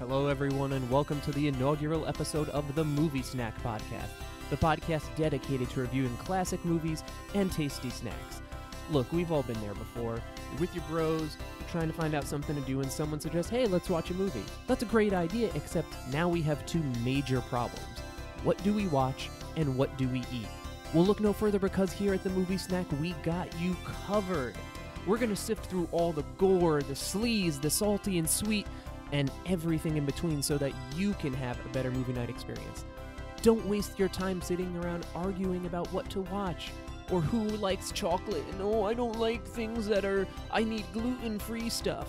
Hello, everyone, and welcome to the inaugural episode of the Movie Snack Podcast, the podcast dedicated to reviewing classic movies and tasty snacks. Look, we've all been there before. With your bros, trying to find out something to do, and someone suggests, hey, let's watch a movie. That's a great idea, except now we have two major problems. What do we watch, and what do we eat? Well, look no further because here at the Movie Snack, we got you covered. We're going to sift through all the gore, the sleaze, the salty and sweet, and everything in between so that you can have a better movie night experience. Don't waste your time sitting around arguing about what to watch or who likes chocolate and oh, I don't like things that are, I need gluten free stuff.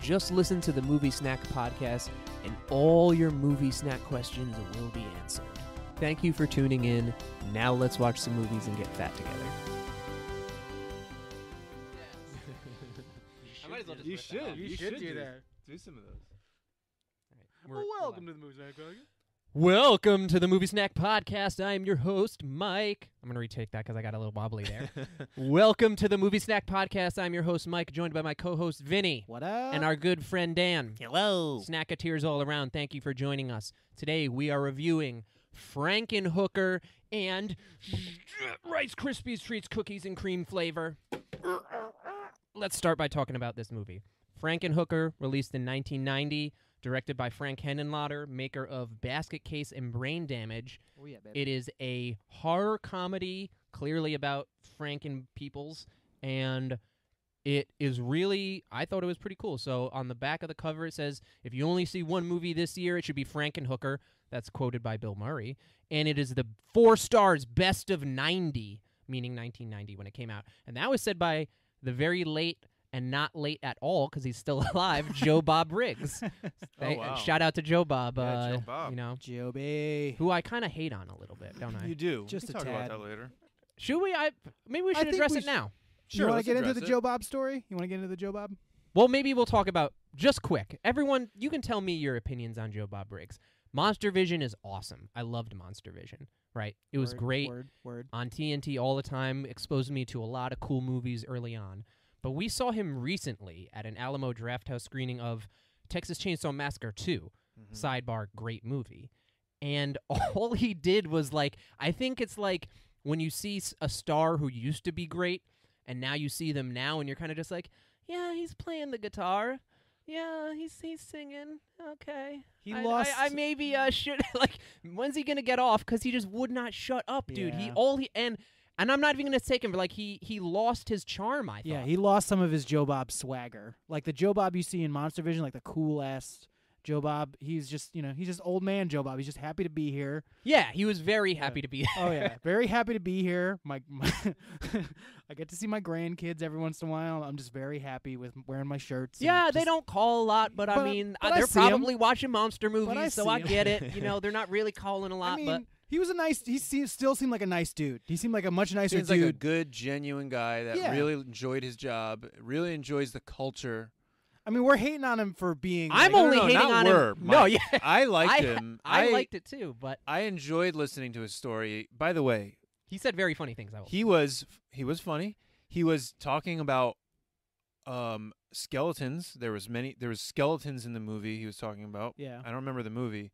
Just listen to the Movie Snack podcast and all your movie snack questions will be answered. Thank you for tuning in. Now let's watch some movies and get fat together. I might as well just You should. You, You should, should do do that. Do some of those. We're- we're Welcome to the Movie Snack Podcast. Welcome to the Movie Snack Podcast. I'm your host, Mike. I'm going to retake that because I got a little wobbly there. Welcome to the Movie Snack Podcast. I'm your host, Mike, joined by my co host, Vinny, What up? and our good friend, Dan. Hello. Snacketeers all around. Thank you for joining us. Today we are reviewing Frankenhooker and Rice Krispies Treats Cookies and Cream flavor. Let's start by talking about this movie. Frankenhooker, released in 1990, directed by Frank Henenlotter, maker of Basket Case and Brain Damage. oh yeah, baby. It is a horror comedy, clearly about Franken peoples, and it is really. I thought it was pretty cool. So on the back of the cover, it says, "If you only see one movie this year, it should be Frankenhooker." That's quoted by Bill Murray, and it is the four stars, best of ninety, meaning 1990 when it came out, and that was said by the very late. And not late at all because he's still alive, Joe Bob Briggs. They- wow. Shout out to Joe Bob. Yeah, uh, Joe Bob. You know, Joby. who I kind of hate on a little bit, don't I? You do. Just we a can talk tad. about that later. Should we? I maybe we I should think address we it sh- now. you want to get into the it. Joe Bob story? You want to get into the Joe Bob? Well, maybe we'll talk about just quick. Everyone, you can tell me your opinions on Joe Bob Briggs. Monster Vision is awesome. I loved Monster Vision. Right? It was Word, great Word, word. on TNT all the time. Exposed me to a lot of cool movies early on. But we saw him recently at an Alamo Drafthouse screening of Texas Chainsaw Massacre 2. Mm-hmm. sidebar great movie and all he did was like i think it's like when you see a star who used to be great and now you see them now and you're kind of just like yeah he's playing the guitar yeah he's he's singing okay He I, lost. I, I maybe uh should like when's he gonna get off because he just would not shut up dude he Yeah. all he and and i'm not even gonna take him but like he he lost his charm i thought yeah, he lost some of his Joe Bob swagger. Like the Joe Bob you see in Monster Vision, like the cool ass Joe Bob. He's just, you know, he's just old man Joe Bob. He's just happy to be here. yeah he was very happy to be Here. Oh yeah, very happy to be here. My, my I get to see my grandkids every once in a while. I'm just very happy with wearing my shirts. Yeah, they don't call a lot, but, I mean, but they're 'em. probably watching monster I movies, so I I 'em. get it. You know, they're not really calling a lot, I mean, but he was a nice. He se- still seemed like a nice dude. He seemed like a much nicer Seems dude. like a good, genuine guy that Yeah. really enjoyed his job, really enjoys the culture. I mean, we're hating on him for being. I'm like, no, only no, hating not on we're, him. No, Mike. yeah, I liked I, him. I, liked it too, but I enjoyed listening to his story. By the way, he said very funny things. I will. he was he was funny. He was talking about um skeletons. There was many there was skeletons in the movie he was talking about. Yeah. I don't remember the movie,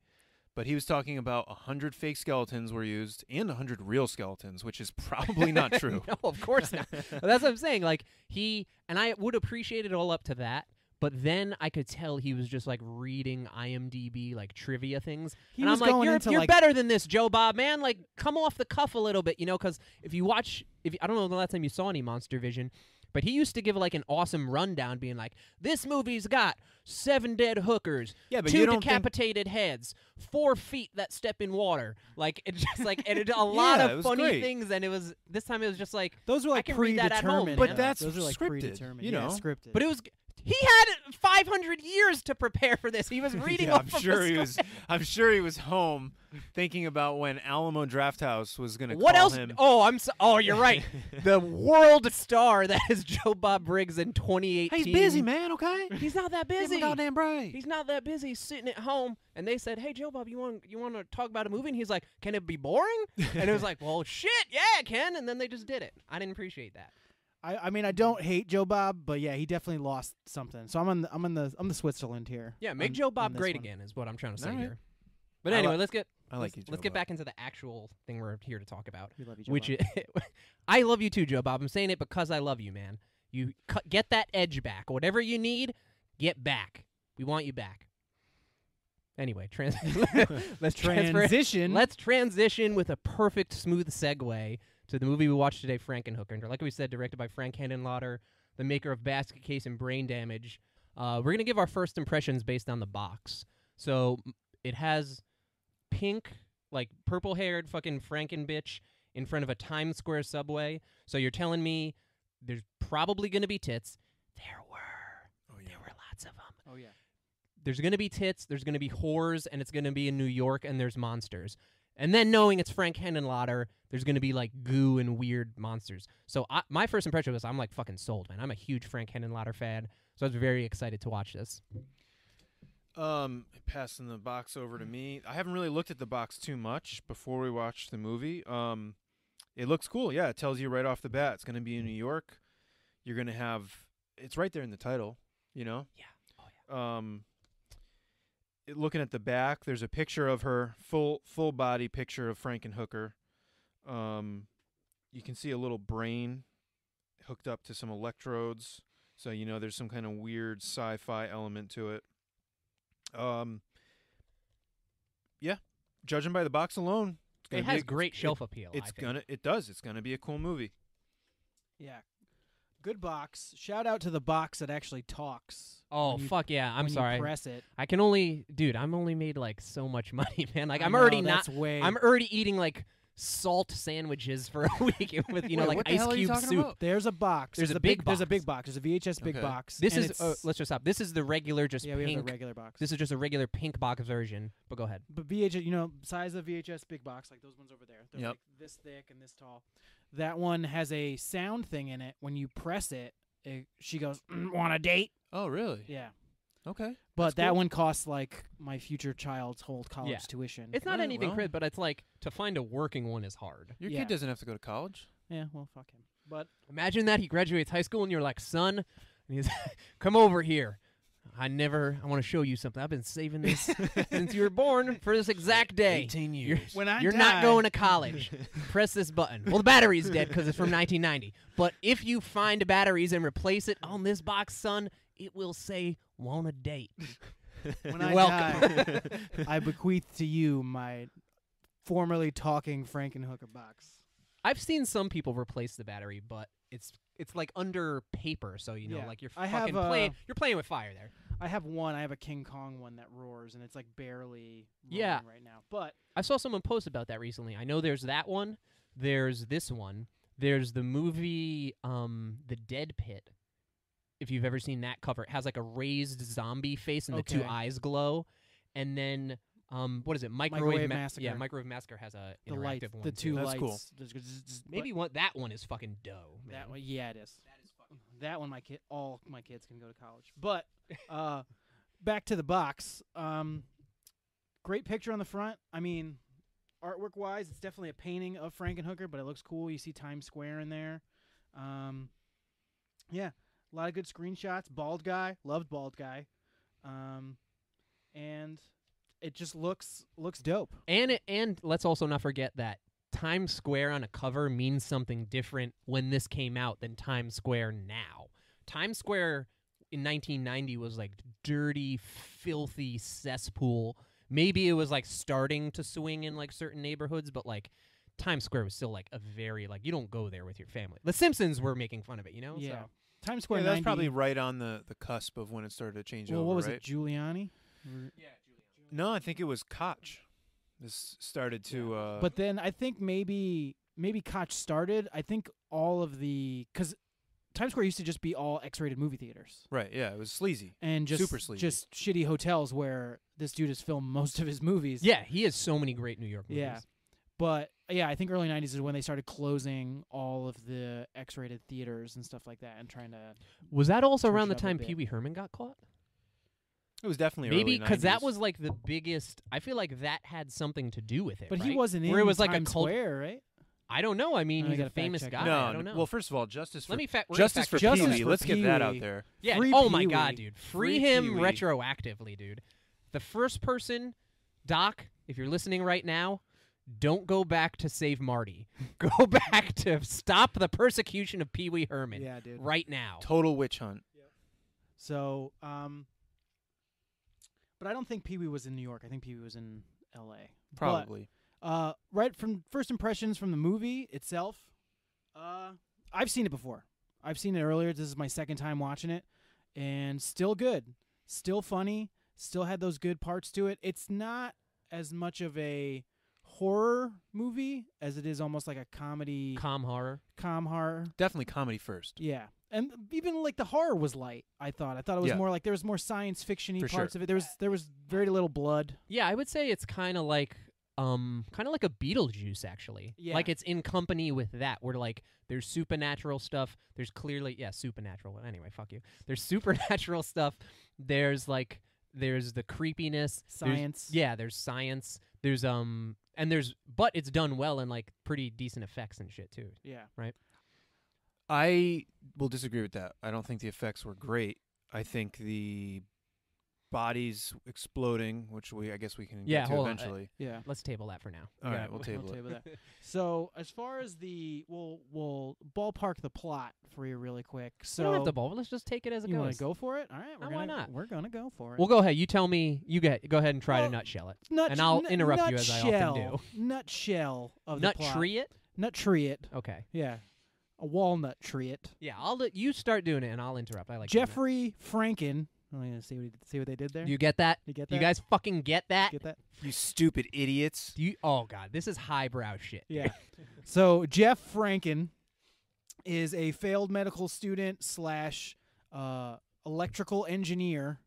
but he was talking about a hundred fake skeletons were used and a hundred real skeletons, which is probably not true. no, of course not. But that's what I'm saying. Like he and I would appreciate it all up to that. But then I could tell he was just like reading IMDb like trivia things, He and was I'm like, "You're, you're like better than this, Joe Bob, man. Like, come off the cuff a little bit, you know? Because if you watch, if I don't know the last time you saw any Monster Vision, but he used to give like an awesome rundown, being like, "This movie's got seven dead hookers, Yeah, but two you don't think decapitated heads, four feet that step in water." Like it just like and it, a lot Yeah, of was funny great. things, and it was this time it was just like, those were I like can read that at home, predetermined. man. But that's those are like scripted, predetermined. you yeah, know. scripted. but it was. He had 500 years to prepare for this. He was reading Yeah, I'm sure a he was. I'm sure he was home thinking about when Alamo Drafthouse was going to What else? him. Oh, I'm so, oh, you're right. the world star that is Joe Bob Briggs in 2018. He's busy, man. Okay, He's not that busy. goddamn break. He's not that busy sitting at home. And they said, "Hey, Joe Bob, you want you want to talk about a movie?" And he's like, "Can it be boring?" and it was like, "Well, shit, yeah, it can." And then they just did it. I didn't appreciate that. I, I mean, I don't hate Joe Bob, but yeah, he definitely lost something. So I'm on the, I'm on the I'm the Switzerland here. Yeah, make on- Joe Bob great one. again is what I'm trying to say All right. here. But I anyway, li- let's get I like let's, you, Joe let's get back into the actual thing we're here to talk about, We love you, Joe which Bob. is, I love you too, Joe Bob. I'm saying it because I love you, man. You cu- get that edge back. Whatever you need, get back. We want you back. Anyway, trans- let's transfer. transition. Let's transition with a perfect smooth segue to the movie we watched today, Frankenhooker. Like we said, directed by Frank Henenlotter, the maker of Basket Case and Brain Damage. Uh, we're gonna give our first impressions based on the box. So it has pink, like purple-haired fucking Franken bitch in front of a Times Square subway. So you're telling me there's probably gonna be tits. There were. Oh yeah. There were lots of them oh yeah. there's going to be tits, there's going to be whores, and it's going to be in New York, and there's monsters. And then knowing it's Frank Henenlotter, there's going to be like goo and weird monsters. So I, my first impression was I'm like fucking sold, man. I'm a huge Frank Henenlotter fan, so I was very excited to watch this. Um, passing the box over to me. I haven't really looked at the box too much before we watched the movie. Um, it looks cool. Yeah, it tells you right off the bat it's going to be in New York. You're going to have it's right there in the title. You know. Yeah. Oh yeah. Um. It, looking at the back, there's a picture of her full full body picture of Frankenhooker. Um, you can see a little brain hooked up to some electrodes, so you know there's some kind of weird sci-fi element to it. Um, yeah, judging by the box alone, it's gonna It be has a- great it- shelf appeal. I it's think. gonna, it does. It's gonna be a cool movie. Yeah. Good box. Shout out to the box that actually talks. Oh when you- fuck yeah! I'm when you sorry. press it. I can only, dude. I'm only made like so much money, man. Like I I'm know, already not. that's way. I'm already eating like salt sandwiches for a week with you know Wait, like what the ice hell are you cube talking soup. about? There's a box. There's a big. big There's a box. big box. There's a VHS big Okay. box. This and is uh, it's- let's just stop. This is the regular, just yeah, we have pink. the regular box. This is just a regular pink box version. But go ahead. but VHS, you know, size of VHS big box, like those ones over there. They're Yep. like this thick and this tall. That one has a sound thing in it. When you press it, it she goes, mm, "Want a date?" Oh, really? Yeah. Okay. But That's that cool. one costs like my future child's whole college Yeah. tuition. It's not Alright, anything well. crit, but it's like to find a working one is hard. Your Yeah. kid doesn't have to go to college. yeah, well, fuck him. But Imagine that he graduates high school and you're like, son, and he's come over here. I never. I want to show you something. I've been saving this since you were born for this exact day. Eighteen You're- years. when I You're die, not going to college. Press this button. Well, the battery's dead because it's from 1990. But if you find batteries and replace it on this box, son, it will say "Want a date." when You're I welcome. die, I bequeath to you my formerly talking Frankenhooker box. I've seen some people replace the battery, but it's it's like under paper, so you know, Yeah. like you're I fucking have, playing. uh, You're playing with fire there. I have one. I have a King Kong one that roars, and it's like barely Yeah. right now. But I saw someone post about that recently. I know there's that one. There's this one. There's the movie um The Dead Pit. If you've ever seen that cover, it has like a raised zombie face and the two Okay. eyes glow. And then um what is it? Microwave, Microwave Ma- Massacre. Yeah, Microwave Massacre has a the interactive lights, one the too. two That's lights. cool. there's- there's- there's- Maybe one that one is fucking dough. Man. that one. Yeah, it is. That is fucking That one, my kid, all my kids can go to college. But uh, back to the box. Um, great picture on the front. I mean, artwork wise, it's definitely a painting of Frankenhooker, but it looks cool. You see Times Square in there. Um, yeah, a lot of good screenshots. Bald guy, loved bald guy. Um, and it just looks looks dope. And it, and let's also not forget that Times Square on a cover means something different when this came out than Times Square now. Times Square in 1990 was like dirty, filthy cesspool. Maybe it was like starting to swing in like certain neighborhoods, but like Times Square was still like a very like you don't go there with your family. The Simpsons were making fun of it, you know? Yeah. So. Times Yeah, Square. that's 90 probably right on the, the cusp of when it started to change well, over, what was right? it, Giuliani? Or- No, I think it was Koch. This started to. Uh, But then I think maybe maybe Koch started. I think all of the because Times Square used to just be all X-rated movie theaters right, yeah, it was sleazy. and just Super sleazy. just shitty hotels where this dude has filmed most of his movies. Yeah, he has so many great New York movies. Yeah. But yeah, I think early '90s is when they started closing all of the X-rated theaters and stuff like that, and trying to. Was that also around the time bit. Pee Wee Herman got caught? It was definitely Maybe because that was like the biggest. I feel like that had something to do with it. But he wasn't in Where it was like Times a cult. Square, right? I don't know. I mean, I he's a famous guy. that. no, I don't know. well, first of all, justice for let me fa- justice fact for check Pee Justice Wee. for Let's get that out Pee-wee. there. Yeah. Free oh my Pee-wee. God, dude. Free, Free him Pee-wee. retroactively, dude. The first person, Doc, if you're listening right now, don't go back to save Marty. Go back to stop the persecution of Pee Wee Herman Yeah, dude. right now. Total witch hunt. So, um, but I don't think Pee Wee was in New York. I think Pee Wee was in L.A. But, Probably. uh, right from first impressions from the movie itself, uh, I've seen it before. I've seen it earlier. This is my second time watching it, and still good, still funny, still had those good parts to it. It's not as much of a horror movie as it is almost like a comedy, Com horror. com horror. Definitely comedy first. Yeah. And even like the horror was light, I thought. I thought it was Yeah. more like there was more science fiction y For parts sure. of it. There was there was very little blood. Yeah, I would say it's kind of like um kind of like a Beetlejuice actually. Yeah. Like it's in company with that where like there's supernatural stuff, there's clearly yeah, supernatural. Anyway, fuck you. There's supernatural stuff. There's like there's the creepiness, there's- Science. yeah, there's science. There's um and there's but it's done well and like pretty decent effects and shit too. Yeah. Right. I will disagree with that. I don't think the effects were great. I think the bodies exploding, which we I guess we can Yeah, get to hold on. eventually. Yeah. Let's table that for now. All Yeah, right, we'll table it. that. So as far as the we'll we'll ballpark the plot for you really quick. So we don't have to ball. Let's just take it as it you want goes. to go for it? All right, we're Oh, gonna, why not? We're gonna go for it. Well, go ahead. You tell me. You get go ahead and try Well, to nutshell it. Nut- and I'll n- interrupt you as I often nutshell- Nutshell of the Nut plot. tree it. Nut tree it. Okay. Yeah. A walnut tree it. Yeah, I'll let you start doing it, and I'll interrupt. I like. Jeffrey Franken. Oh, yeah, see what he, see what they did there. You get that? You get that? You guys fucking get that? get that? You stupid idiots. Do you? Oh god, this is highbrow shit. Yeah. so Jeff Franken is a failed medical student slash uh, electrical engineer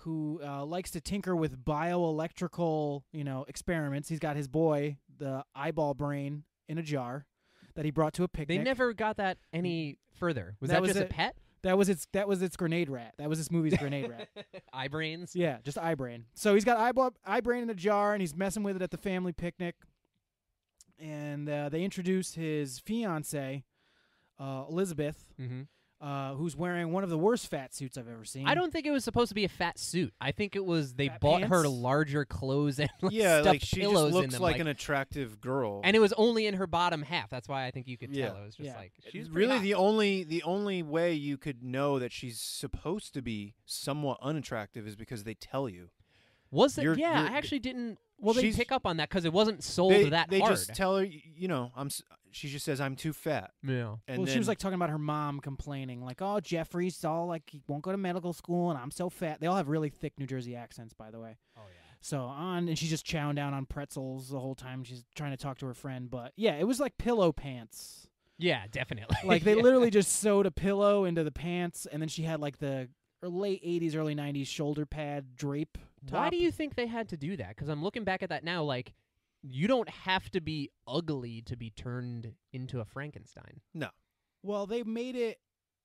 who uh, likes to tinker with bioelectrical, you know, experiments. He's got his boy, the eyeball brain, in a jar that he brought to a picnic. They never got that any further. Was That that, was just it. a pet? That was its that was its grenade rat. That was this movie's grenade rat. Eye brains. Yeah, just eye brain. So he's got eyeball eye brain in a jar, and he's messing with it at the family picnic. And uh, they introduce his fiance, uh, Elizabeth, Mm-hmm. Uh, who's wearing one of the worst fat suits I've ever seen. I don't think it was supposed to be a fat suit. I think it was they Fat bought her pants? larger clothes and like, yeah, stuffed like she pillows just in looks them, like, like an attractive girl. and it was only in her bottom half. That's why I think you could Yeah. tell it was just Yeah. like she's pretty really hot. the only the only way you could know that she's supposed to be somewhat unattractive is because they tell you. Was it? You're- yeah, you're- I actually didn't. Well, Well, they- they pick up on that because it wasn't sold They, that they hard. just tell her, y- you know, I'm. s- She just says I'm too fat, yeah. and well, then she was like talking about her mom complaining, like, "Oh, Jeffrey's all like he won't go to medical school, and I'm so fat." They all have really thick New Jersey accents, by the way. Oh yeah. So on, and she's just chowing down on pretzels the whole time. She's trying to talk to her friend, but yeah, it was like pillow pants. Yeah, definitely. Like they Yeah. literally just sewed a pillow into the pants, and then she had like the late '80s, early '90s shoulder pad drape. Why do you think they had to do that? Because I'm looking back at that now, like you don't have to be ugly to be turned into a Frankenstein. No. Well, they made it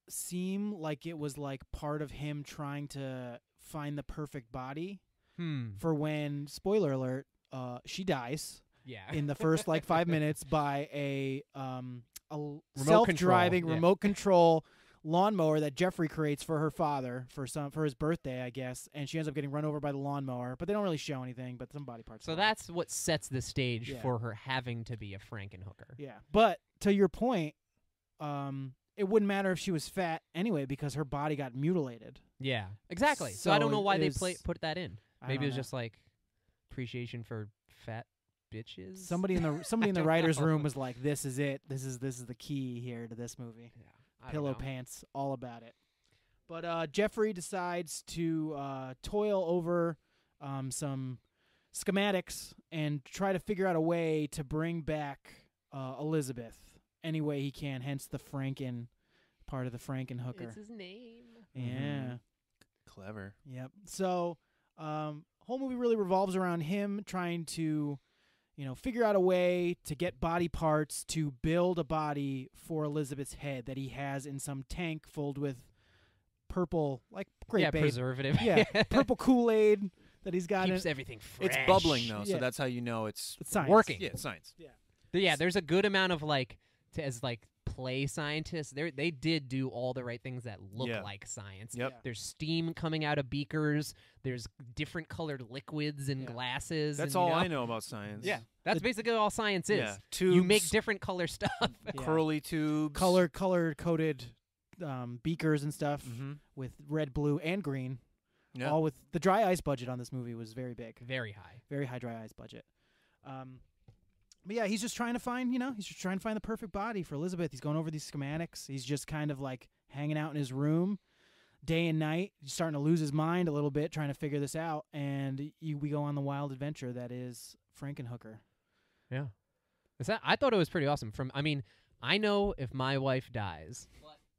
seem like it was like part of him trying to find the perfect body Hmm. for when spoiler alert, uh, she dies Yeah. in the first like five minutes by a um a Remote self-driving control, yeah. remote control lawnmower that Jeffrey creates for her father for some for his birthday, I guess, and she ends up getting run over by the lawnmower. But they don't really show anything, but some body parts. so that's what sets the stage Yeah. for her having to be a Frankenhooker. yeah. But to your point, um, it wouldn't matter if she was fat anyway because her body got mutilated. Yeah. Exactly. So, I don't know why they is- play, put that in. Maybe it was know. just like appreciation for fat bitches. somebody in the somebody in the writers' know. room was like, "This is it. This is this is the key here to this movie." Yeah. I don't pillow know. pants, all about it. But uh, Jeffrey decides to uh, toil over um, some schematics and try to figure out a way to bring back uh, Elizabeth any way he can. Hence the Franken part of the Frankenhooker. It's his name. Yeah. clever. Yep. So, um, whole movie really revolves around him trying to, you know, figure out a way to get body parts to build a body for Elizabeth's head that he has in some tank filled with purple, like grape yeah, Aid. preservative. Yeah, purple Kool Aid that he's got. keeps in. everything fresh. It's bubbling though, Yeah. so that's how you know it's It's science. working. Yeah, it's science. Th- yeah, there's a good amount of like to, as like play scientists. They they did do all the right things that look Yeah. like science. Yep. Yeah. There's steam coming out of beakers. There's different colored liquids and Yeah. glasses. That's and, you all know, I know about science. Yeah, that's basically all science is. Yeah. Tubes, You make different color stuff. Yeah. curly tubes. color color coded um, beakers and stuff Mm-hmm. with red, blue, and green. Yeah. All with the dry ice budget on this movie was very big, Very high. very high dry ice budget. Um, but yeah, he's just trying to find, you know, he's just trying to find the perfect body for Elizabeth. He's going over these schematics. He's just kind of like hanging out in his room, day and night. He's starting to lose his mind a little bit, trying to figure this out. And you, we go on the wild adventure that is Frankenhooker. Yeah. Is that I thought it was pretty awesome. From I mean, I know if my wife dies,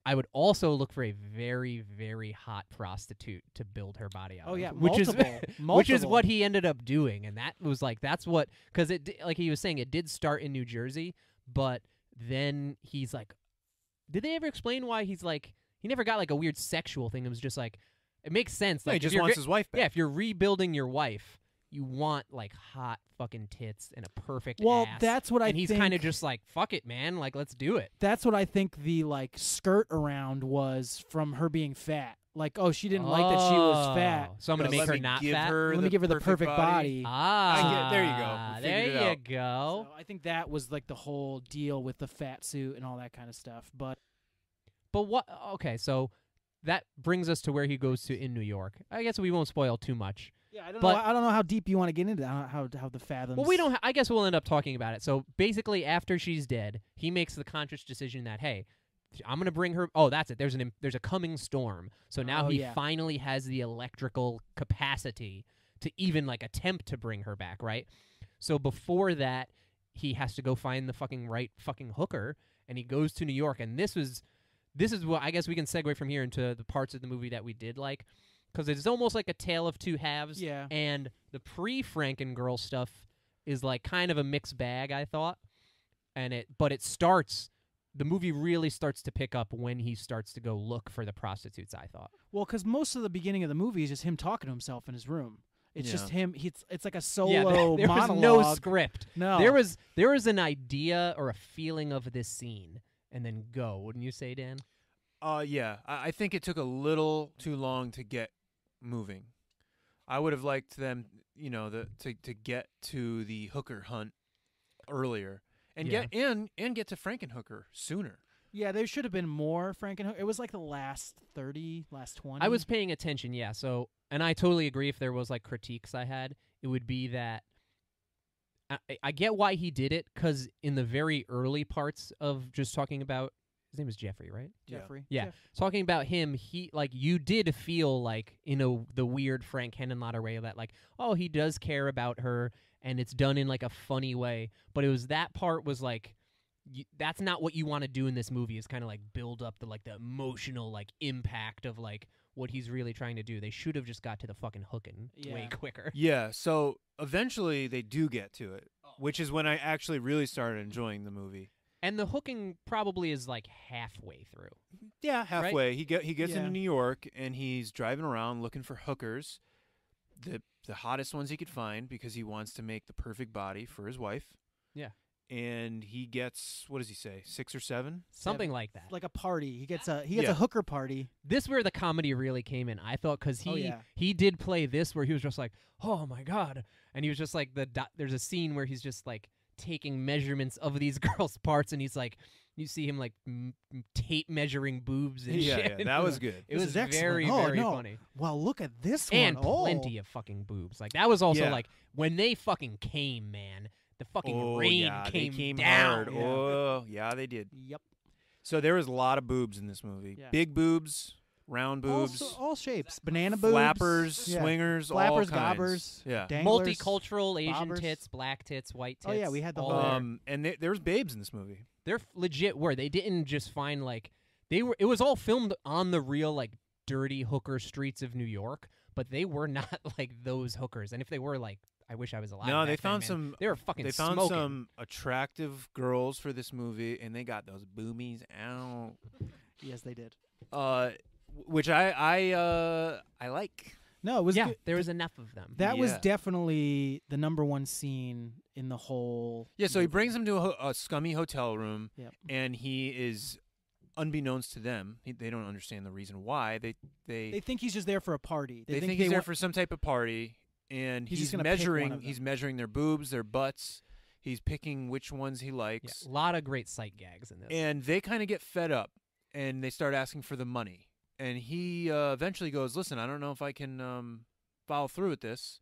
I would also look for a very, very hot prostitute to build her body out. Oh of, yeah, which is multiple, which is what he ended up doing, and that was like that's what because it like he was saying it did start in New Jersey, but then he's like, did they ever explain why he's like he never got like a weird sexual thing? It was just like it makes sense. No, Like he just wants his wife back. yeah, if you're rebuilding your wife, you want like hot fucking tits and a perfect Well, ass. that's what I and he's kind of just like, fuck it, man. Like, let's do it. that's what I think the like skirt around was from her being fat. Like, oh, she didn't like that she was fat. Oh, So I'm gonna make her not fat. Her Let me give her the perfect body. ah, get- there you go. We There you out. go. So I think that was like the whole deal with the fat suit and all that kind of stuff. But But what? Okay, so that brings us to where he goes to in New York. I guess we won't spoil too much. Yeah, I don't But- know. I don't know how deep you want to get into that. How how the fathoms. Well, we don't. Ha- I guess we'll end up talking about it. So basically, after she's dead, he makes the conscious decision that hey, I'm gonna bring her. Oh, that's it. There's an there's a coming storm. So now Oh, he yeah. finally has the electrical capacity to even like attempt to bring her back. Right. So before that, he has to go find the fucking right fucking hooker, and he goes to New York. And this was this is what I guess we can segue from here into the parts of the movie that we did like, because it's almost like a tale of two halves Yeah. and the pre Franken girl stuff is like kind of a mixed bag i thought and it but it starts the movie really starts to pick up when he starts to go look for the prostitutes i thought Well, because most of the beginning of the movie is just him talking to himself in his room. It's just him. He's it's like a solo yeah there, there was monologue. no script No. there was there was an idea or a feeling of this scene and then go wouldn't you say dan Uh, yeah. I, I think it took a little too long to get moving. I would have liked them, you know, the to to get to the hooker hunt earlier and Yeah. get and and get to Frankenhooker sooner. Yeah, there should have been more Frankenhooker. It was like the last thirty, last twenty. I was paying attention, yeah. So, and I totally agree. If there was like critiques I had, it would be that I, I get why he did it because in the very early parts of just talking about his name is Jeffrey, right? Jeffrey. Yeah. Jeff- Talking about him, he like you did feel like in a the weird Frank Henenlotter way that like oh he does care about her and it's done in like a funny way, but it was that part was like. You, that's not what you want to do in this movie is kind of like build up the like the emotional like impact of like what he's really trying to do. They should have just got to the fucking hooking way quicker. Yeah. So eventually they do get to it, oh. which is when I actually really started enjoying the movie. And the hooking probably is like halfway through. Yeah, halfway. He get he gets Yeah. into New York and he's driving around looking for hookers, the the hottest ones he could find because he wants to make the perfect body for his wife. Yeah. And he gets what does he say? Six or seven? Something like that. like a party. He gets a he gets Yeah. a hooker party. this where the comedy really came in. I thought because oh, he Oh, yeah. he did play this where he was just like, oh my god, and he was just like the do- there's a scene where he's just like taking measurements of these girls' parts, and he's like, you see him like m- m- tape measuring boobs and Yeah, shit. yeah, that was good. It This was is excellent. very Oh, very no. funny Well, look at this and one. Oh. plenty of fucking boobs. Like that was also Yeah. like when they fucking came, man. The fucking oh, rain yeah, came, they came down. hard. Yeah. Oh, yeah, they did. Yep. So there was a lot of boobs in this movie. Yeah. Big boobs, round All, boobs, so- all shapes. Banana boobs. flappers, yeah. swingers, all Flappers, kinds. gobbers. Yeah. Danglers. Multicultural Asian bobbers. tits, black tits, white tits. Oh, yeah, we had the all whole- there. Um, and they, there was babes in this movie. They're legit were. They didn't just find like they were. It was all filmed on the real like dirty hooker streets of New York, but they were not like those hookers. And if they were, like, I wish I was alive. No, they found man. some. They were fucking. They found smoking. some attractive girls for this movie, and they got those boomies out. Yes, they did. Uh, which I I uh I like. No, it was yeah, good. there was enough of them. That was definitely the number one scene in the whole. Yeah, so he brings him to a, ho- a scummy hotel room, Yep. and he is, unbeknownst to them, he, they don't understand the reason why. They they They think he's just there for a party. they, think, think, they he's there want- for some type of party, and He's he's, just gonna pick one measuring. He's measuring their boobs, their butts. He's picking which ones he likes. yeah, likes, a lot of great sight gags in this. and they kind of get fed up, and they start asking for the money. And he uh, eventually goes, "Listen, I don't know if I can um, follow through with this."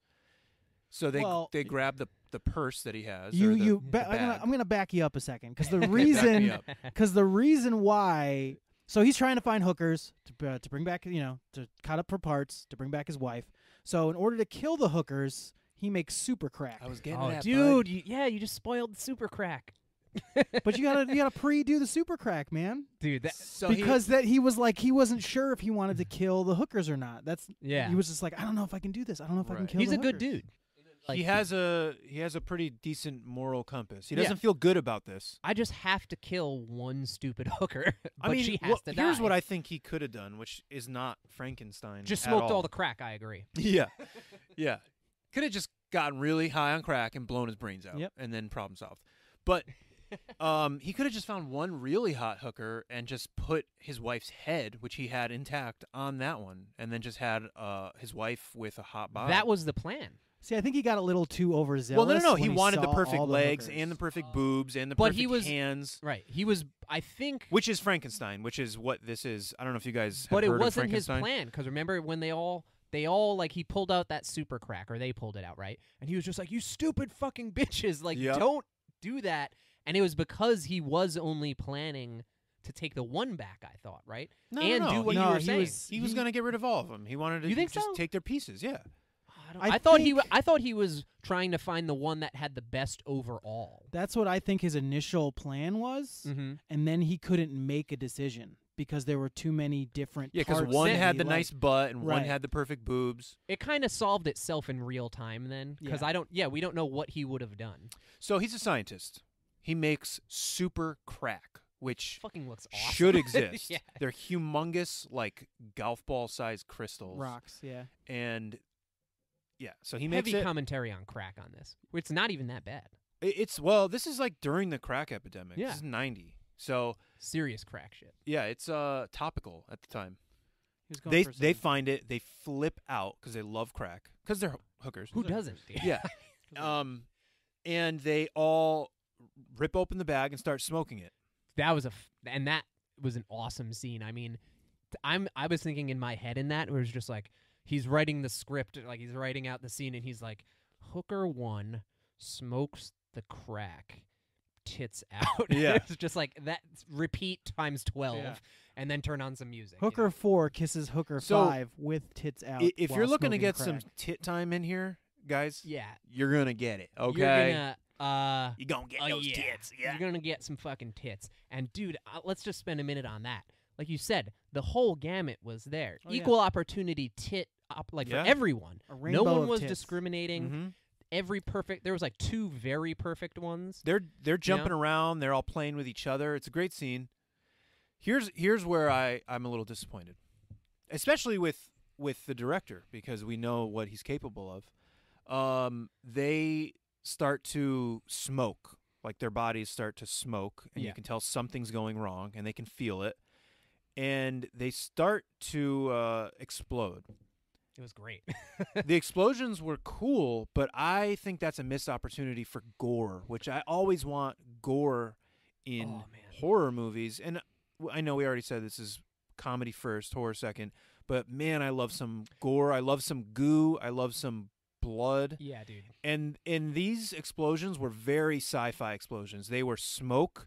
So they Well, they grab the the purse that he has. you the, you. Ba- I'm gonna. I'm gonna back you up a second because the reason because the reason why so he's trying to find hookers to uh, to bring back you know to cut up for parts to bring back his wife. So in order to kill the hookers, he makes super crack. I was getting oh, that, dude, you, yeah, you just spoiled super crack. But you gotta you gotta pre-do the super crack, man. dude, that So he- because that he was like he wasn't sure if he wanted to kill the hookers or not. That's yeah, he was just like I don't know if I can do this. I don't know if I can Right. kill. he's the a good dude. Like, he has a he has a pretty decent moral compass. He doesn't feel good about this. I just have to kill one stupid hooker, but I mean, she has wha- to here's what I think he could have done, which is not Frankenstein. just at smoked all all the crack. I agree. yeah, yeah. Could have just gotten really high on crack and blown his brains out, Yep. and then problem solved. But um, he could have just found one really hot hooker and just put his wife's head, which he had intact, on that one, and then just had uh, his wife with a hot body. That was the plan. See, I think he got a little too overzealous. well, no, no, no. when He wanted the perfect the legs hookers. and the perfect boobs and the But perfect he was- hands. Right. He was. I think. Which is Frankenstein, which is what this is. I don't know if you guys have but it heard wasn't his plan because remember when they all they all like he pulled out that super crack or they pulled it out right and he was just like you stupid fucking bitches like Yep. don't do that and it was because he was only planning to take the one back I thought right No, and no, do no. what No, you were he saying was- He was going to get rid of all of them. He wanted to You think just so? take their pieces. Yeah. I, I I thought he think- wa- I thought he was trying to find the one that had the best overall That's what I think his initial plan was, mm-hmm. and then he couldn't make a decision because there were too many different. Yeah, because one had he the liked. nice butt and one had the perfect boobs. it kind of solved itself in real time then because Yeah. I don't yeah we don't know what he would have done So he's a scientist. He makes super crack, which fucking looks awesome should exist. yeah They're humongous, like golf ball sized crystals. rocks. Yeah, And yeah, so he makes heavy it. commentary on crack on this. It's not even that bad. it's well, this is like during the crack epidemic. Yeah. This is ninety. So Serious crack shit. yeah, it's uh topical at the time. he was going They for they find it. They flip out because they love crack because they're hookers. Who doesn't? dude? Yeah. um, and they all rip open the bag and start smoking it. that was a f- and that was an awesome scene. I mean, t- I'm I was thinking in my head in that it was just like he's writing the script, like he's writing out the scene, and he's like, Hooker one smokes the crack, tits out. Yeah. it's just like that. Repeat times twelve, Yeah. and then turn on some music. you Hooker know? four kisses Hooker So, five with tits out. I- if you're looking to smoking get some tit time in here, guys, yeah. you're gonna get it. Okay, You're gonna uh. You're gonna get Oh, those yeah. tits. Yeah. You're gonna get some fucking tits. And dude, uh, let's just spend a minute on that. Like you said, the whole gamut was there. Oh, yeah. Equal opportunity tit, op- like Yeah. for everyone. A No one of was tits. discriminating. Mhm. Every perfect. There was like two very perfect ones. They're they're jumping around. They're all playing with each other. It's a great scene. Here's here's where I I'm a little disappointed, especially with with the director because we know what he's capable of. Um, they start to smoke, like their bodies start to smoke, and Yeah. you can tell something's going wrong, and they can feel it, and they start to uh, explode. It was great. the explosions were cool, but I think that's a missed opportunity for gore, which I always want gore in Oh, horror movies. And I know we already said this is comedy first, horror second, but man, I love some gore. I love some goo. I love some blood. yeah, dude. And and these explosions were very sci-fi explosions. They were smoke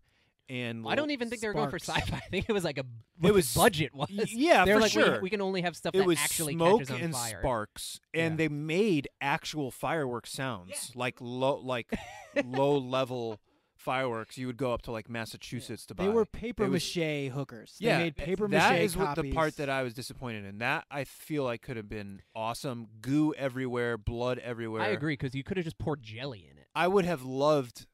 and I don't even think they were going for sparks. sci-fi. I think it was like a It was- budget was. Yeah, They're for like sure. we, can only have stuff it that was actually smoke catches on and fire. sparks and Yeah. they made actual fireworks sounds like low like low level fireworks you would go up to like massachusetts to buy They were paper It was- mache hookers. yeah they made paper that mache is what the part that i was disappointed in that i feel like could have been awesome goo everywhere blood everywhere I agree because you could have just poured jelly in it. i would have loved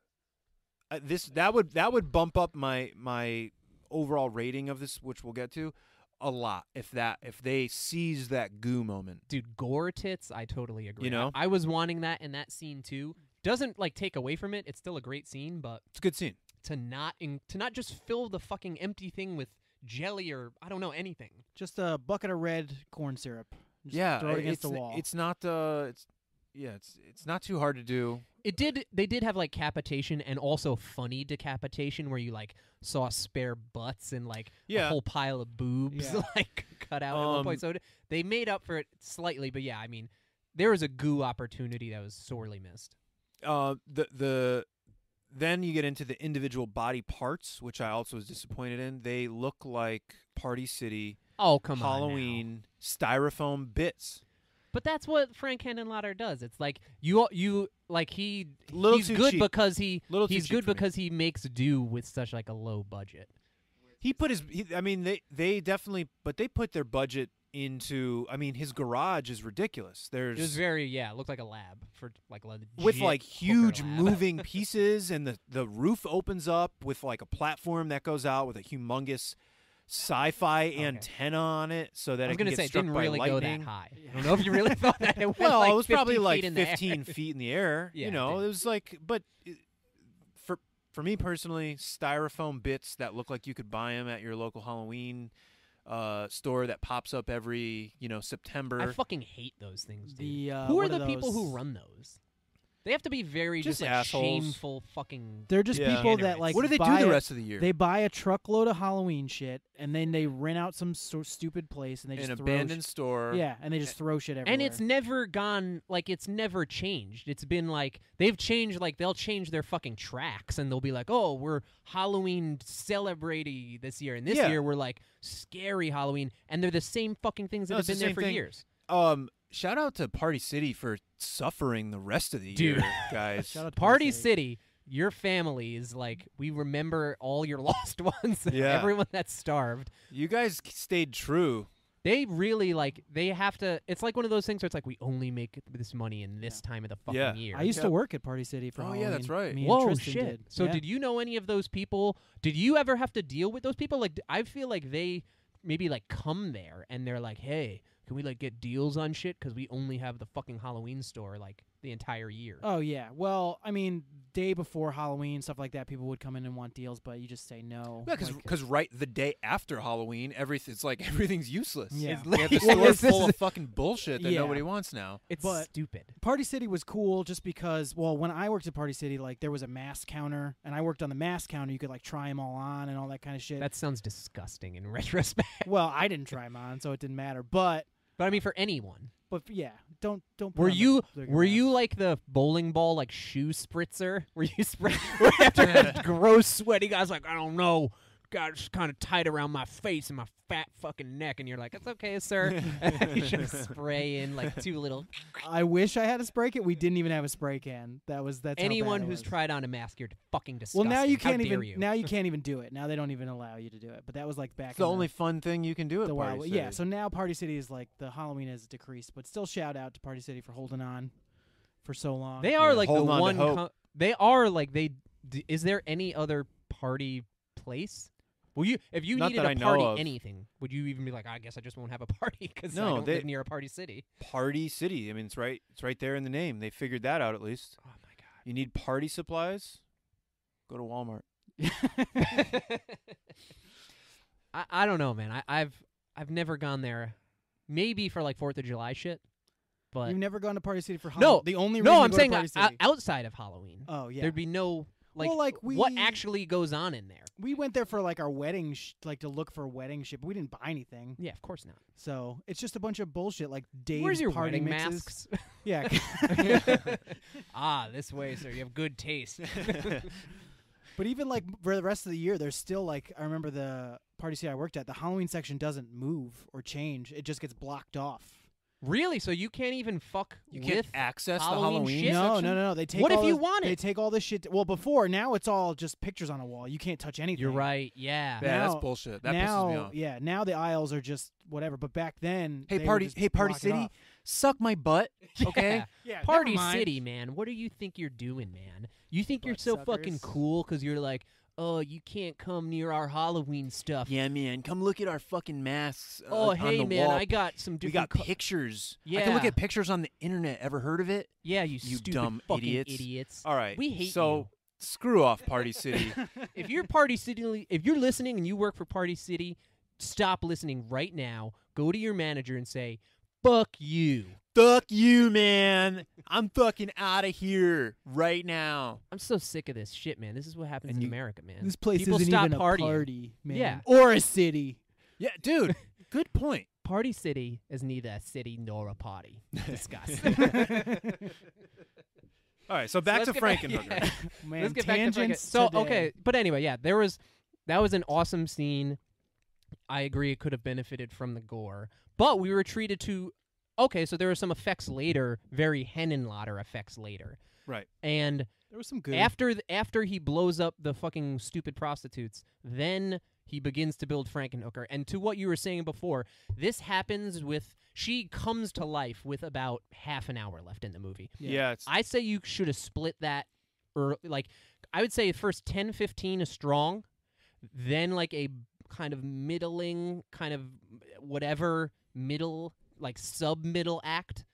uh, this that would that would bump up my my overall rating of this which we'll get to a lot if that if they seize that goo moment. dude gore tits i totally agree You know? I, I was wanting that in that scene too doesn't like take away from it it's still a great scene but It's a good scene. to not in, to not just fill the fucking empty thing with jelly or i don't know anything Just a bucket of red corn syrup. Just yeah, throw it i- against it's, the wall. It's not uh it's yeah, it's it's not too hard to do. it did they did have like capitation and also funny decapitation where you like saw spare butts and like a Yeah. whole pile of boobs Yeah. like cut out at one Um, point so it- they made up for it slightly but yeah i mean there was a goo opportunity that was sorely missed Uh the the then you get into the individual body parts, which I also was disappointed in. They look like Party City oh come. Halloween styrofoam bits. But that's what Frank Henenlotter does. It's like you you like he Little he's too good cheap. because he Little too he's cheap good for me. because he makes do with such like a low budget. He put his. He, I mean, they they definitely, but they put their budget into. I mean, his garage is ridiculous. There's It was very yeah, it looked like a lab for like a with like huge moving pieces, and the the roof opens up with like a platform that goes out with a humongous sci-fi Okay. antenna on it, so that I was it can gonna get say it struck didn't by really go lightning. that high. I don't know if you really thought that it Well, like it was probably 50 like feet in the air. 15 feet in the air. Yeah, you know, did. it was like, but it- for for me personally, styrofoam bits that look like you could buy them at your local Halloween uh, store that pops up every you know September. I fucking hate those things, dude. the uh, who are what the people who run those? They have to be very Just just, like assholes. shameful fucking They're just Yeah. people that Degenerates. like. what do they do buy the a- rest of the year? They buy a truckload of Halloween shit and then they rent out some so stupid place and they just An just abandoned throw store. sh- yeah, and they just throw shit everywhere. and it's never gone like it's never changed it's been like they've changed like they'll change their fucking tracks and they'll be like oh we're halloween celebrating this year and this Yeah. year we're like scary halloween and they're the same fucking things that No, have it's the been there same for thing. years Um, shout out to Party City for suffering the rest of the Dude. year, guys. Shout out to party City. city your family is like we remember all your lost ones Yeah. everyone that's starved You guys stayed true. they really like they have to it's like one of those things where it's like we only make this money in this time of the fucking Yeah. year I used Yeah. to work at Party City for Oh, yeah, that's right. Me Whoa, Tristan shit! did. So Yeah. did you know any of those people? Did you ever have to deal with those people? Like, I feel like they maybe like come there and they're like, "Hey, can we like get deals on shit? Because we only have the fucking Halloween store like the entire year." Oh yeah. Well, I mean, day before Halloween, stuff like that, people would come in and want deals, but you just say no. Yeah, because like- right the day after Halloween, everything it's like everything's useless. Yeah. It's They have the Well, store is- full of fucking bullshit that Yeah. nobody wants now. it's but- stupid. Party City was cool just because, well, when I worked at Party City, like there was a mask counter, and I worked on the mask counter. You could like try them all on and all that kind of shit. That sounds disgusting in retrospect. well, I didn't try them on, so it didn't matter. But, but I mean, for anyone, but yeah, don't don't. Put were you were you like the bowling ball like shoe spritzer? Were you spray where after a gross sweaty guy's like, I don't know. Got just kind of tight around my face and my fat fucking neck, and you're like, "It's okay, sir." and you just spray in like two little. I wish I had a spray can. We didn't even have a spray can. That was that's how Anyone bad it who's was. tried on a mask, you're fucking disgusting. Well, disgusting. now you can't dare even. You? Now you can't even do it. Now they don't even allow you to do it. But that was like back. It's the in only fun thing you can do at the Party Wild. City. Yeah. So now Party City is like the Halloween has decreased, but still shout out to Party City for holding on for so long. They are Yeah, like the on one. hope. co- they are like they. D- is there any other party place? Will you, if you Not needed that a I know party, of. anything, would you even be like, I guess I just won't have a party because I No, don't they- live near a party city? Party City. I mean, it's right. It's right there in the name. They figured that out at least. Oh my god. You need party supplies? Go to Walmart. god. I I don't know, man. I, I've I've never gone there. Maybe for like Fourth of July shit, but You've never gone to Party City for Halloween. No, the only reason no, to I'm go to saying Party o- City. outside of Halloween. oh yeah. There'd be no like, Well, like, what actually goes on in there. we went there for like our wedding, sh- like to look for wedding shit, but we didn't buy anything. Yeah, of course not. So it's just a bunch of bullshit, like Dave's Where's your party wedding mixes. masks? Yeah. ah, this way, sir. You have good taste. But even like for the rest of the year, there's still like I remember the party city I worked at. The Halloween section doesn't move or change; it just gets blocked off. Really? So you can't even fuck You with? can't access the Halloween Halloween shit? No, section? no, no, no. They take What if you the- want They take all this shit. well, before now it's all just pictures on a wall. You can't touch anything. You're right. Yeah. Yeah, that's bullshit. That now, pisses me off. yeah, now the aisles are just whatever. But back then, Hey, they would party- just hey, Party block it City, off. Suck my butt, okay? Yeah. Yeah, Party mind. City, man. What do you think you're doing, man? You think you're Butt so fucking suckers. cool because you're like, oh, you can't come near our Halloween stuff. Yeah, man, come look at our fucking masks. uh, Oh, on hey the man, wall. I got some we different. got co- pictures. I can look at pictures on the internet. Ever heard of it? yeah, you, you stupid dumb fucking idiots. idiots. All right. We hate so you. screw off, Party City. if you're Party City, if you're listening and you work for Party City, stop listening right now. Go to your manager and say, "Fuck you." Fuck you, man. I'm fucking out of here right now. I'm so sick of this shit, man. This is what happens And in you- America, man. This place People isn't stop even partying. a party, man. Yeah. Or a city. Yeah, dude. good point. Party City is neither a city nor a party. Discuss. All right. So back let's to get back- Frankenhooker. yeah. Man, Let's get back to Franken- tangents So today. okay, but anyway, yeah, there was that was an awesome scene. I agree, it could have benefited from the gore, but we were treated to. Okay, so there were some effects later, very Henenlotter effects later, Right. and There was some good. after th- after he blows up the fucking stupid prostitutes, then he begins to build Frankenhooker. And to what you were saying before, this happens with she comes to life with about half an hour left in the movie. Yeah. it's, I say you should have split that or like I would say first 10 15 is strong, then like a kind of middling kind of whatever middle like sub middle act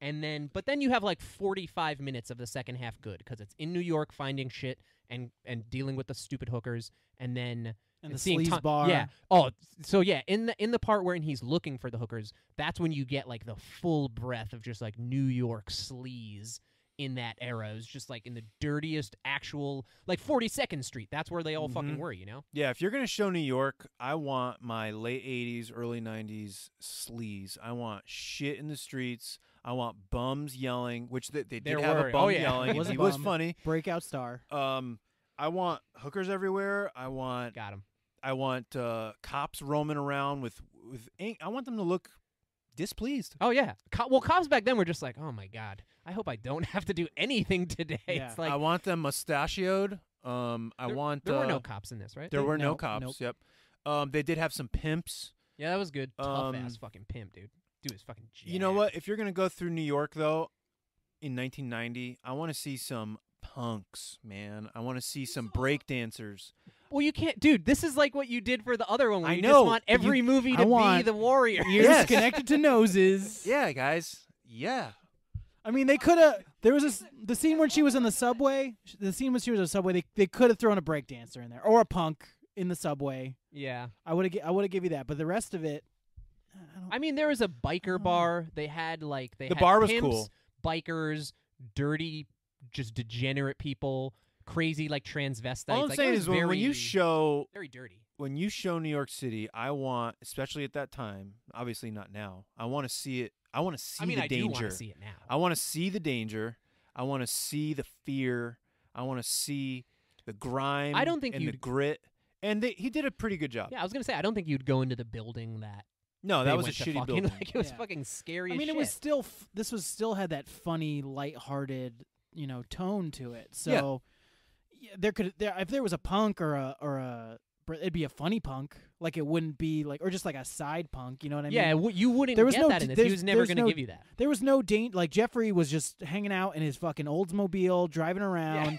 and then but then you have like 45 minutes of the second half good because it's in New York finding shit and and dealing with the stupid hookers and then and the sleaze Tom- bar. Yeah. Oh, so yeah, in the in the part where he's looking for the hookers, that's when you get like the full breath of just like New York sleaze in that era. It was just like in the dirtiest actual like 42nd Street. That's where they all fucking Mhm. were, you know? yeah. If you're gonna show New York, I want my late '80s, early '90s sleaze. I want shit in the streets. I want bums yelling, which they, they did There have a bum Oh, yeah. yelling. Was a he was funny. Breakout star. Um, I want hookers everywhere. I want Got him. I want uh, cops roaming around with with ink. I want them to look displeased. Oh yeah. Co- well, cops back then were just like, "Oh my god, I hope I don't have to do anything today." Yeah. It's like I want them mustachioed. Um, I there, want. there were uh, no cops in this, right? There were no Nope, cops. nope. Yep. Um, they did have some pimps. yeah, that was good. Tough ass Um, fucking pimp, dude. Dude was fucking. You know what? If you're gonna go through New York though, in 1990, I want to see some punks, man. I want to see some break dancers. Well, you can't, dude. This is like what you did for the other one. Where I you know, just want but you- every movie I to be the warrior. Ears Yes. connected to noses. Yeah, guys. Yeah. I mean, they could have. There was a s the scene when she was in the subway. The scene when she was in the subway. They they could have thrown a break dancer in there or a punk in the subway. Yeah. I would have. I would have give you that. But the rest of it, I don't. I mean, there was a biker Oh. bar. They had like they The had bar was pimps, cool. Bikers, dirty, just degenerate people, crazy like transvestites. All I'm like, saying is when, when you show very dirty. when you show New York City, I want, especially at that time, obviously not now. I want to see it. I want to see I mean, the I do danger. want to see it now. I want to see the danger. I want to see the fear. I want to see the grime. I don't think and the you'd- grit. And they, he did a pretty good job. yeah, I was gonna say I don't think you'd go into the building that. No, they that was a went to shitty fucking, building. Like it was Yeah. fucking scary. I as mean, it shit. was still. F- this was still had that funny, lighthearted, you know, tone to it. So, yeah, there could there if there was a punk or a or a br- it'd be a funny punk. Like it wouldn't be like or just like a side punk. You know what I mean? yeah, w- you wouldn't there was get no that in this. He was never gonna no- give you that. There was no danger. Like Jeffrey was just hanging out in his fucking Oldsmobile, driving around,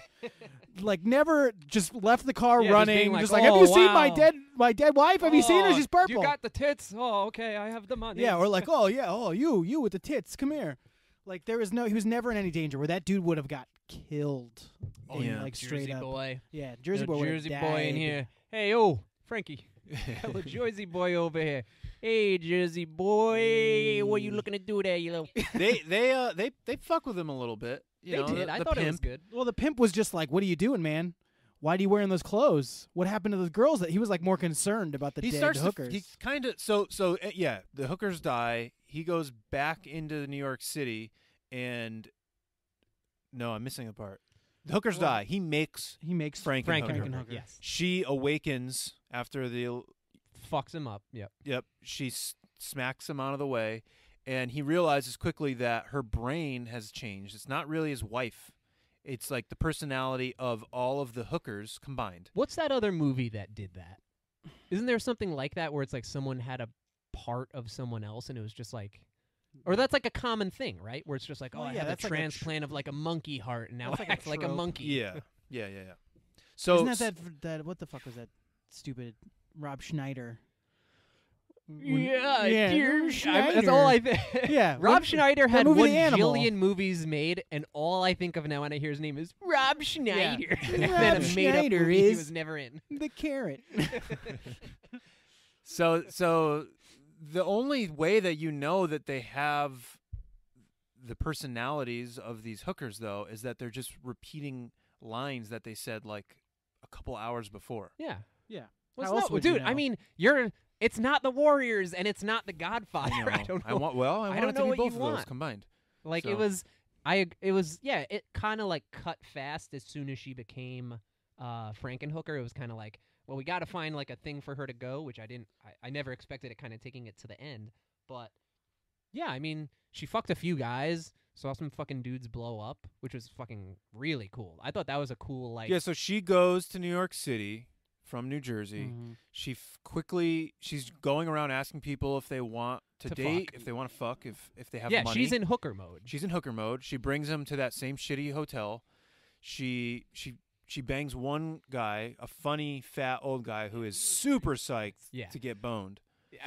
like never just left the car Yeah, running. being like, just like, have you "Oh, seen my wow." dead my dead wife? Have you seen her? Oh, She's purple. You got the tits. Oh, okay. I have the money. yeah, or like, oh yeah, oh you you with the tits, come here. Like there was no, he was never in any danger. Where that dude would have got killed. Oh, in, yeah. like straight Jersey up. boy. Yeah, Jersey Little boy. would've Jersey boy in here. Hey, oh, Frankie. Hello, Jersey boy over here. Hey, Jersey boy, what you looking to do there, you little? they they uh they they fuck with him a little bit. You they know, did. the- I the thought it was good. Well, the pimp was just like, "What are you doing, man? Why are you wearing those clothes? What happened to those girls?" That he was like more concerned about the he dead starts to- hookers. he kind of so so uh, yeah. The hookers die. He goes back into New York City, and no, I'm missing a part. The hookers Well- die. He makes He makes Frank Frank Hooker. and Hooker. Yes. She awakens after the Fucks him up. Yep. Yep. She s- smacks him out of the way, and he realizes quickly that her brain has changed. It's not really his wife. It's like the personality of all of the hookers combined. What's that other movie that did that? Isn't there something like that where it's like someone had a part of someone else and it was just like or that's like a common thing, right? Where it's just like, oh, Well, I yeah, have a that's like a tr- transplant of like a monkey heart and now That's I like a act like a trope. monkey. Yeah. yeah, yeah, yeah. So Isn't that s- that that what the fuck was that stupid Rob Schneider? When- Yeah, yeah, dear Rob Schneider. That's all I think. Yeah, Rob when- Schneider had movie one The Animal. jillion movies made, and all I think of now when I hear his name is Rob Schneider. and then Rob a made Schneider up movie he is- was never in. the carrot. So so the only way that you know that they have the personalities of these hookers though is that they're just repeating lines that they said like a couple hours before. Yeah. Yeah. Well, How else not- would you dude, I mean, you're. It's not the Warriors, and it's not the Godfather. I, don't know. I want well, I, I don't it to know be what you both of those want. combined. Like So- it was, I it was yeah. It kind of like cut fast as soon as she became uh Frankenhooker. It was kind of like, well, we got to find like a thing for her to go, which I didn't. I, I never expected it kind of taking it to the end, but yeah, I mean, she fucked a few guys, saw some fucking dudes blow up, which was fucking really cool. I thought that was a cool like. yeah, so she goes to New York City from New Jersey. Mhm. She f- quickly she's going around asking people if they want to, To date, fuck. if they want to fuck, if if they have yeah, money. she's in hooker mode. She's in hooker mode. She brings them to that same shitty hotel. She she she bangs one guy, a funny fat old guy who is super psyched Yeah. to get boned.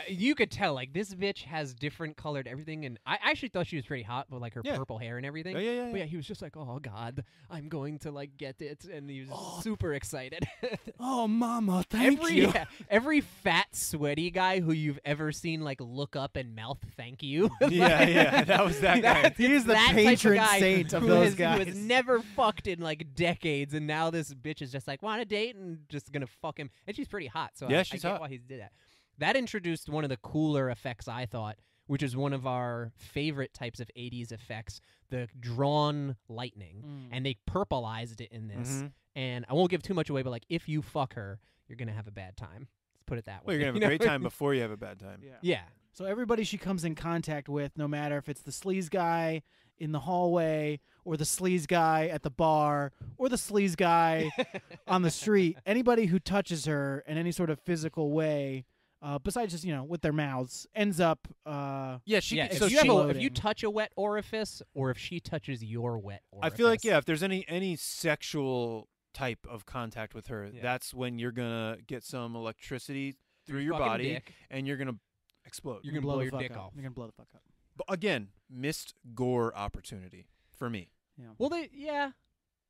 You could tell like this bitch has different colored everything, and I actually thought she was pretty hot with like her Yeah. purple hair and everything. Yeah, yeah, yeah. But yeah, he was just like, "Oh God, I'm going to like get it," and he was Oh. super excited. Oh, mama, thank every you. yeah, every fat, sweaty guy who you've ever seen like look up and mouth thank you. Yeah, yeah, that was that guy. He is the that type of patron guy saint of who those has, Who guys. has never fucked in like decades, and now this bitch is just like want a date and just gonna fuck him, and she's pretty hot. So Yeah, I, she's I get hot. why he did that. That introduced one of the cooler effects I thought, which is one of our favorite types of '80s effects: the drawn lightning, Mm. and they purpleized it in this. Mhm. And I won't give too much away, but like if you fuck her, you're gonna have a bad time. Let's put it that Well, way. you're gonna You have a know? great time before you have a bad time. Yeah. yeah. So everybody she comes in contact with, no matter if it's the sleaze guy in the hallway or the sleaze guy at the bar or the sleaze guy on the street, anybody who touches her in any sort of physical way, uh, besides just you know with their mouths, ends up. Uh, Yeah, she. yeah, could- if so you she, have a, if you touch a wet orifice, or if she touches your wet orifice, I feel like yeah, if there's any any sexual type of contact with her, Yeah. that's when you're gonna get some electricity through your fucking body, dick, and you're gonna explode. you're gonna blow blow your fuck dick up. off. You're gonna blow the fuck up. But again, missed gore opportunity for me. Yeah. Well, they yeah,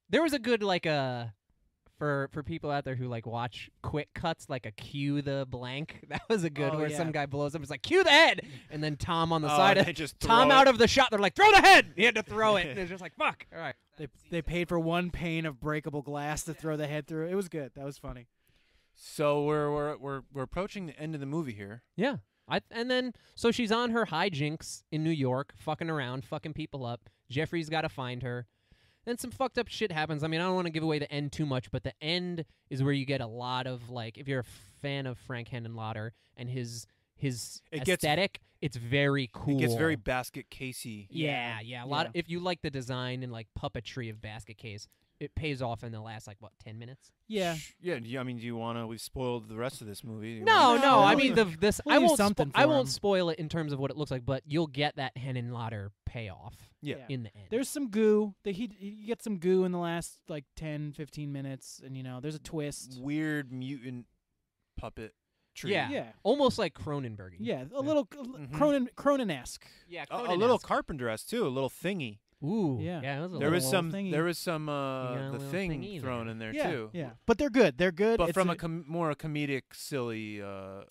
there was a good like uh for for people out there who like watch quick cuts, like a cue the blank. That was a good Oh, where yeah. some guy blows up. It's like cue the head, and then Tom on the Oh, side and of they just Tom throw out it. of the shot. They're like throw the head. He had to throw it, and it's just like fuck. All right. They they paid for one pane of breakable glass to throw the head through. It was good. That was funny. So we're we're we're we're approaching the end of the movie here. Yeah. I and then so she's on her hijinks in New York, fucking around, fucking people up. Jeffrey's got to find her. Then some fucked up shit happens. I mean, I don't want to give away the end too much, but the end is where you get a lot of like, if you're a fan of Frank Henenlotter and his his It gets- it's very cool. It gets very basket casey. yeah, yeah. A lot. Yeah. Of, if you like the design and like puppetry of Basket Case, it pays off in the last like what ten minutes. Yeah. Yeah. do you- I mean, do you want to? We've spoiled the rest of this movie. No, wanna- no. I mean, the this we'll I won't. something spo- I won't 'em. spoil it in terms of what it looks like, but you'll get that Henenlotter payoff Yeah. in the end. There's some goo. They, he, you get some goo in the last like 10, 15 minutes, and you know there's a twist. weird mutant puppet tree. Yeah. Yeah, almost like Cronenberg. yeah, a little Mhm. Cronin Cronin esque. yeah. A, a little Carpenter esque too. A little thingy. Ooh, Yeah. yeah. it was a There was some. thingy. There was some. got Uh, the little thing thingy thrown there. in there yeah, too. yeah, but they're good. They're good. But It's from a a com- more a comedic, silly uh,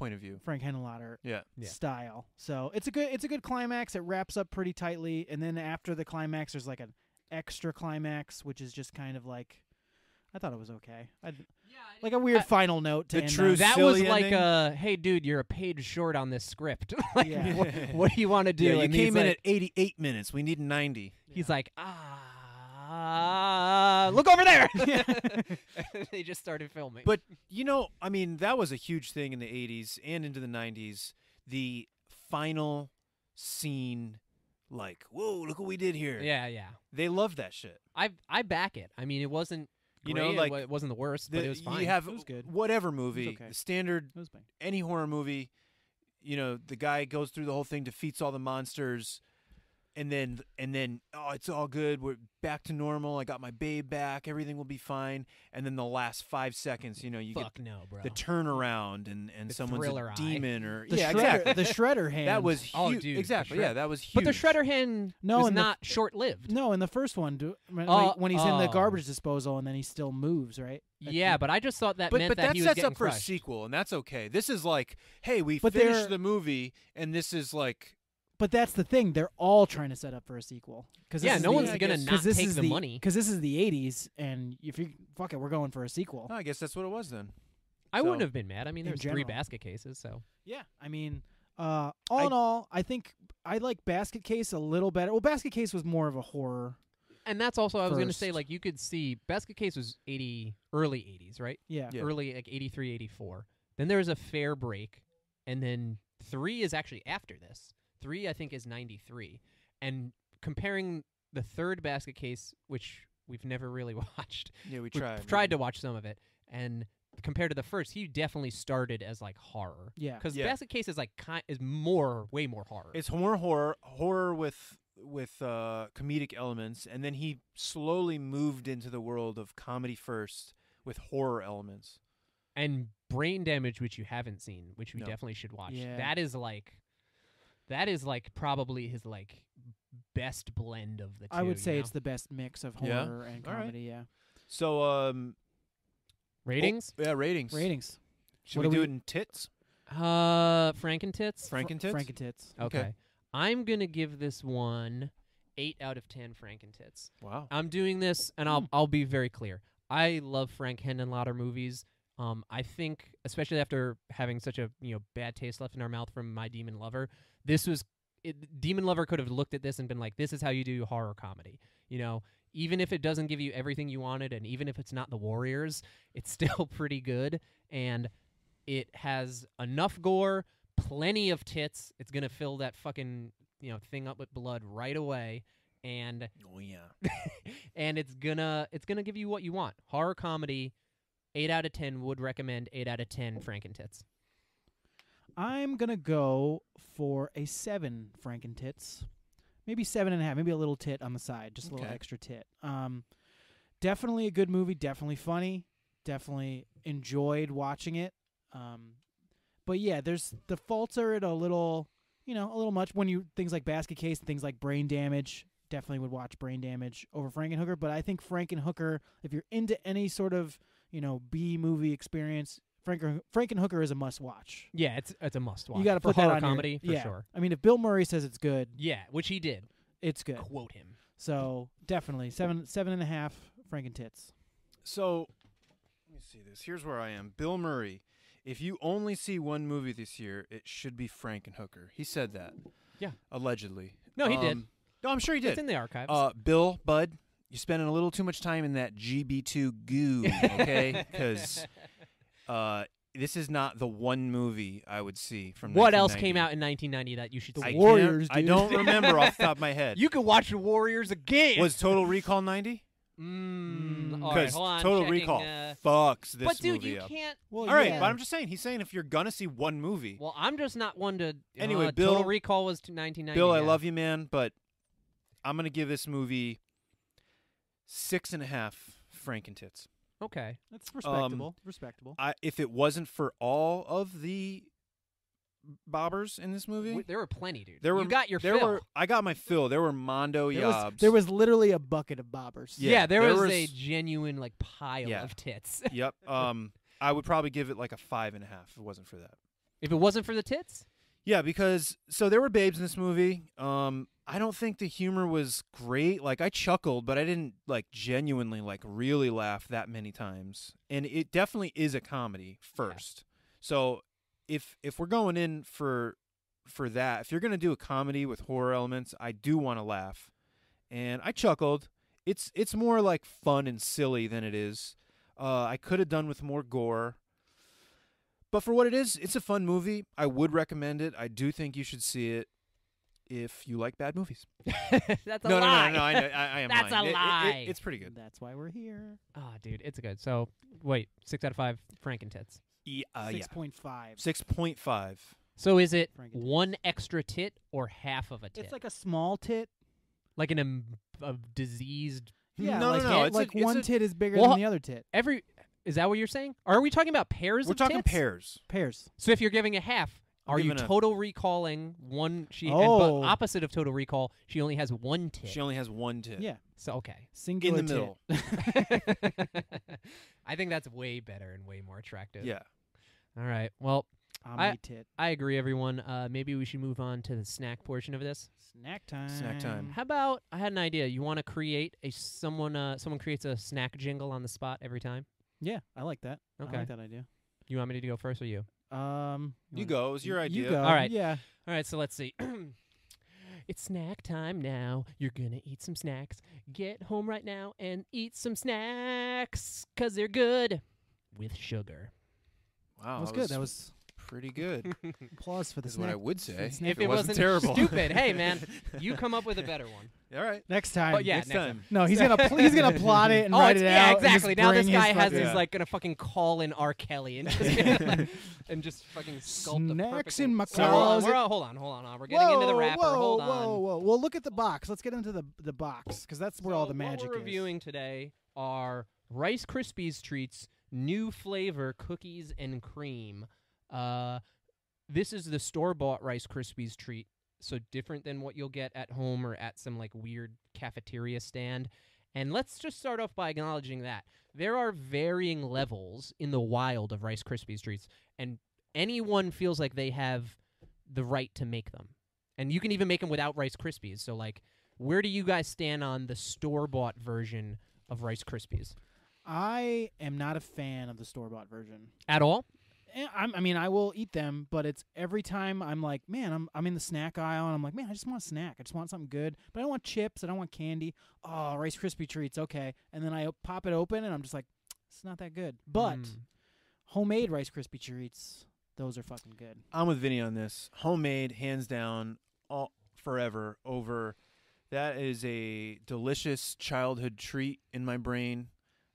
point of view. Frank Henenlotter Yeah. Yeah. style. So it's a good it's a good climax. It wraps up pretty tightly, and then after the climax, there's like an extra climax, which is just kind of like. I thought it was okay. I'd, like a weird I- final note to the end true on. That was like, ending? uh, hey, dude, you're a page short on this script. like, Yeah. what, what do you want to do? Yeah, you And came in like, at 88 minutes. We need 90. He's like, ah, Uh, look over there. They just started filming. But you know, I mean, that was a huge thing in the 80s and into the 90s. The final scene, like, whoa, look what we did here. yeah, yeah. They loved that shit. I I back it. I mean, it wasn't. You great, know, like, it wasn't the worst, but it was fine. You have It was good. whatever movie, okay. the standard, It was fine. any horror movie. You know, the guy goes through the whole thing, defeats all the monsters. And then and then oh it's all good we're back to normal i got my babe back everything will be fine and then the last five seconds you know you Fuck no, bro. get the turnaround and and The someone's thriller a eye. demon or The yeah shredder, exactly the shredder hand. that was Oh, huge dude, exactly yeah that was huge but the shredder hand No, was in the- not short lived. no in the first one. Do, when, Uh, like, when he's in the oh. garbage disposal and then he still moves, right? At Yeah, the- but I just thought that but meant but that, that, he was sets getting up for a sequel and that's okay this is like hey we But finished the movie and this is like But that's the thing; they're all trying to set up for a sequel. Cause Yeah, no the, one's gonna guess- not 'cause this take is the, money. because this is the '80s, and if you fuck it, we're going for a sequel. oh, i guess that's what it was then I wouldn't have been mad. I mean, there's three basket cases, so Yeah, I mean, uh, all I- in all, I think I like Basket Case a little better. Well, Basket Case was more of a horror. and that's also I was going to say like you could see Basket Case was 80 early 80s, right? Yeah, Yeah. Early like 83, 84. Then there was a fair break, and then three is actually after this. Three I think is 93, and comparing the third Basket Case, which we've never really watched, yeah we We've tried tried to watch some of it, and compared to the first, he definitely started as like horror. yeah. Because Yeah. Basket Case is like ki- is more, way more horror. It's more horror, horror with with uh, comedic elements, and then he slowly moved into the world of comedy first with horror elements. and Brain Damage, which you haven't seen, which we No. definitely should watch. Yeah. That is like, that is like probably his like best blend of the two. I would you say know? it's the best mix of Yeah? horror and All right. comedy. Yeah, So, um, ratings. oh, yeah, ratings. ratings. Should What we do do we- it in tits? Uh, Frankentits. Frankentits. Frankentits. okay. okay. I'm gonna give this one eight out of ten Frankentits. Wow. I'm doing this, and Hmm. I'll I'll be very clear. I love Frank Henenlotter movies. Um, I think, especially after having such a you know bad taste left in our mouth from My Demon Lover, this was it, Demon Lover could have looked at this and been like, "This is how you do horror comedy." You know, even if it doesn't give you everything you wanted, and even if it's not the Warriors, it's still pretty good, and it has enough gore, plenty of tits. It's gonna fill that fucking you know thing up with blood right away, and Oh yeah. and it's gonna it's gonna give you what you want. Horror comedy, eight out of ten would recommend. Eight out of ten Frankentits. I'm gonna go for a seven Franken Frankentits, maybe seven and a half, maybe a little tit on the side, just a little Okay. extra tit. Um, definitely a good movie, definitely funny, definitely enjoyed watching it. Um, but yeah, there's the faults are it a little, you know, a little much when you things like Basket Case and things like Brain Damage. Definitely would watch Brain Damage over Frankenhooker, but I think Frankenhooker, if you're into any sort of you know B movie experience, Franken Frankenhooker is a must watch. Yeah, it's it's a must watch. You got to for put horror that on your- comedy for yeah. sure. I mean, if Bill Murray says it's good, Yeah, which he did. it's good. Quote him. So definitely seven, seven and a half Franken tits. So, let me see this. Here's where I am. Bill Murray. If you only see one movie this year, it should be Frankenhooker. He said that. Yeah. Allegedly. No, he did. Um, No, I'm sure he did. It's in the archives. Uh, Bill, Bud, you're spending a little too much time in that GB2 goo, okay? Because uh, this is not the one movie I would see from. what else came out in 1990 that you should The see? I Warriors, can't- I don't remember off the top of my head. you could watch the Warriors again. was Total Recall 90? mm, Mm. all right, Because Total checking, Recall uh, fucks this but dude, movie you up. can't. Well, All right, yeah. but I'm just saying. He's saying if you're gonna see one movie, Well, I'm just not one to. Anyway, uh, Bill- Total Recall was 1990. Bill, I love you, man, but I'm gonna give this movie six and a half Frankentits. Okay. That's respectable. respectable. I, if it wasn't for all of the bobbers in this movie, W- there were plenty, dude. there were you got your there fill. were I got my fill. There were Mondo There was, there was literally a bucket of bobbers. yeah, yeah, there, there was, was- a genuine like pile Yeah. of tits. yep. Um, I would probably give it like a five and a half if it wasn't for that. if it wasn't for the tits, Yeah, because so there were babes in this movie. Um, I don't think the humor was great. Like I chuckled, but I didn't like genuinely like really laugh that many times. And it definitely is a comedy first. So if if we're going in for for that, if you're gonna do a comedy with horror elements, I do want to laugh. And I chuckled. It's it's more like fun and silly than it is. Uh, I could have done with more gore. But for what it is, it's a fun movie. I would recommend it. I do think you should see it if you like bad movies. that's a no, no, lie. no, no, I, know, I, I am That's lying. a It- it- it- lie. it's pretty good. That's why we're here. Ah, dude, it's good. So wait, six out of five Frankentits. Yeah, uh, yeah. Six point five. Six point five. So is it one extra tit or half of a tit? It's like a small tit, like an um, a diseased Yeah, no, like, no, no. It's like a, it's one a- tit is bigger Well, than the other tit. every. Is that what you're saying? Or are we talking about pairs? We're of talking tits? pairs. Pairs. So if you're giving a half, I'm are you a- total recalling one? She and, Oh. but opposite of total recall, she only has one tit. She only has one tit. Yeah. so okay. Singular In the middle. I think that's way better and way more attractive. Yeah. All right. Well, Omni tit. I agree, everyone. Uh, maybe we should move on to the snack portion of this. Snack time. Snack time. How about I had an idea. You want to create a someone? Uh, someone creates a snack jingle on the spot every time. Yeah, I like that. I Okay. like that idea. You want me to go first or you? Um, You wanna- go. It was your idea. You go. All right. Yeah. All right, so let's see. it's snack time now. You're going to eat some snacks. Get home right now and eat some snacks because they're good with sugar. Wow. that was good. That was pretty good. applause for this. is what I would say. snack- if it it wasn't wasn't terrible. stupid, hey, man, you come up with a better one. All right. Next time. Oh, yeah, Next, next time. No, he's gonna pl- he's gonna plot it and oh, write it yeah, out. and just exactly. Now this guy has fucking- is like gonna fucking call in R. Kelly and just and just fucking sculpt a Snacks perfect in thing. my So we're closet. We're hold on, hold on. Uh, we're getting into the Whoa, wrapper. Whoa, hold whoa, on. whoa! Well, look at the box. Let's get into the the box because that's where all the magic What we're is. reviewing today are Rice Krispies treats, new flavor cookies and cream. Uh, this is the store bought Rice Krispies treat, so different than what you'll get at home or at some like weird cafeteria stand. And let's just start off by acknowledging that there are varying levels in the wild of Rice Krispies treats, and anyone feels like they have the right to make them. And you can even make them without Rice Krispies. So like where do you guys stand on the store bought version of Rice Krispies? I am not a fan of the store bought version. At all? Eh, I'm, I mean, I will eat them, but it's every time I'm like, man, I'm I'm in the snack aisle and I'm like, man, I just want a snack. I just want something good, but I don't want chips. I don't want candy. Oh, Rice Krispie treats, okay. And then I pop it open and I'm just like, it's not that good. But Mm. homemade Rice Krispie treats, those are fucking good. I'm with Vinny on this. Homemade, hands down, all forever over. That is a delicious childhood treat in my brain.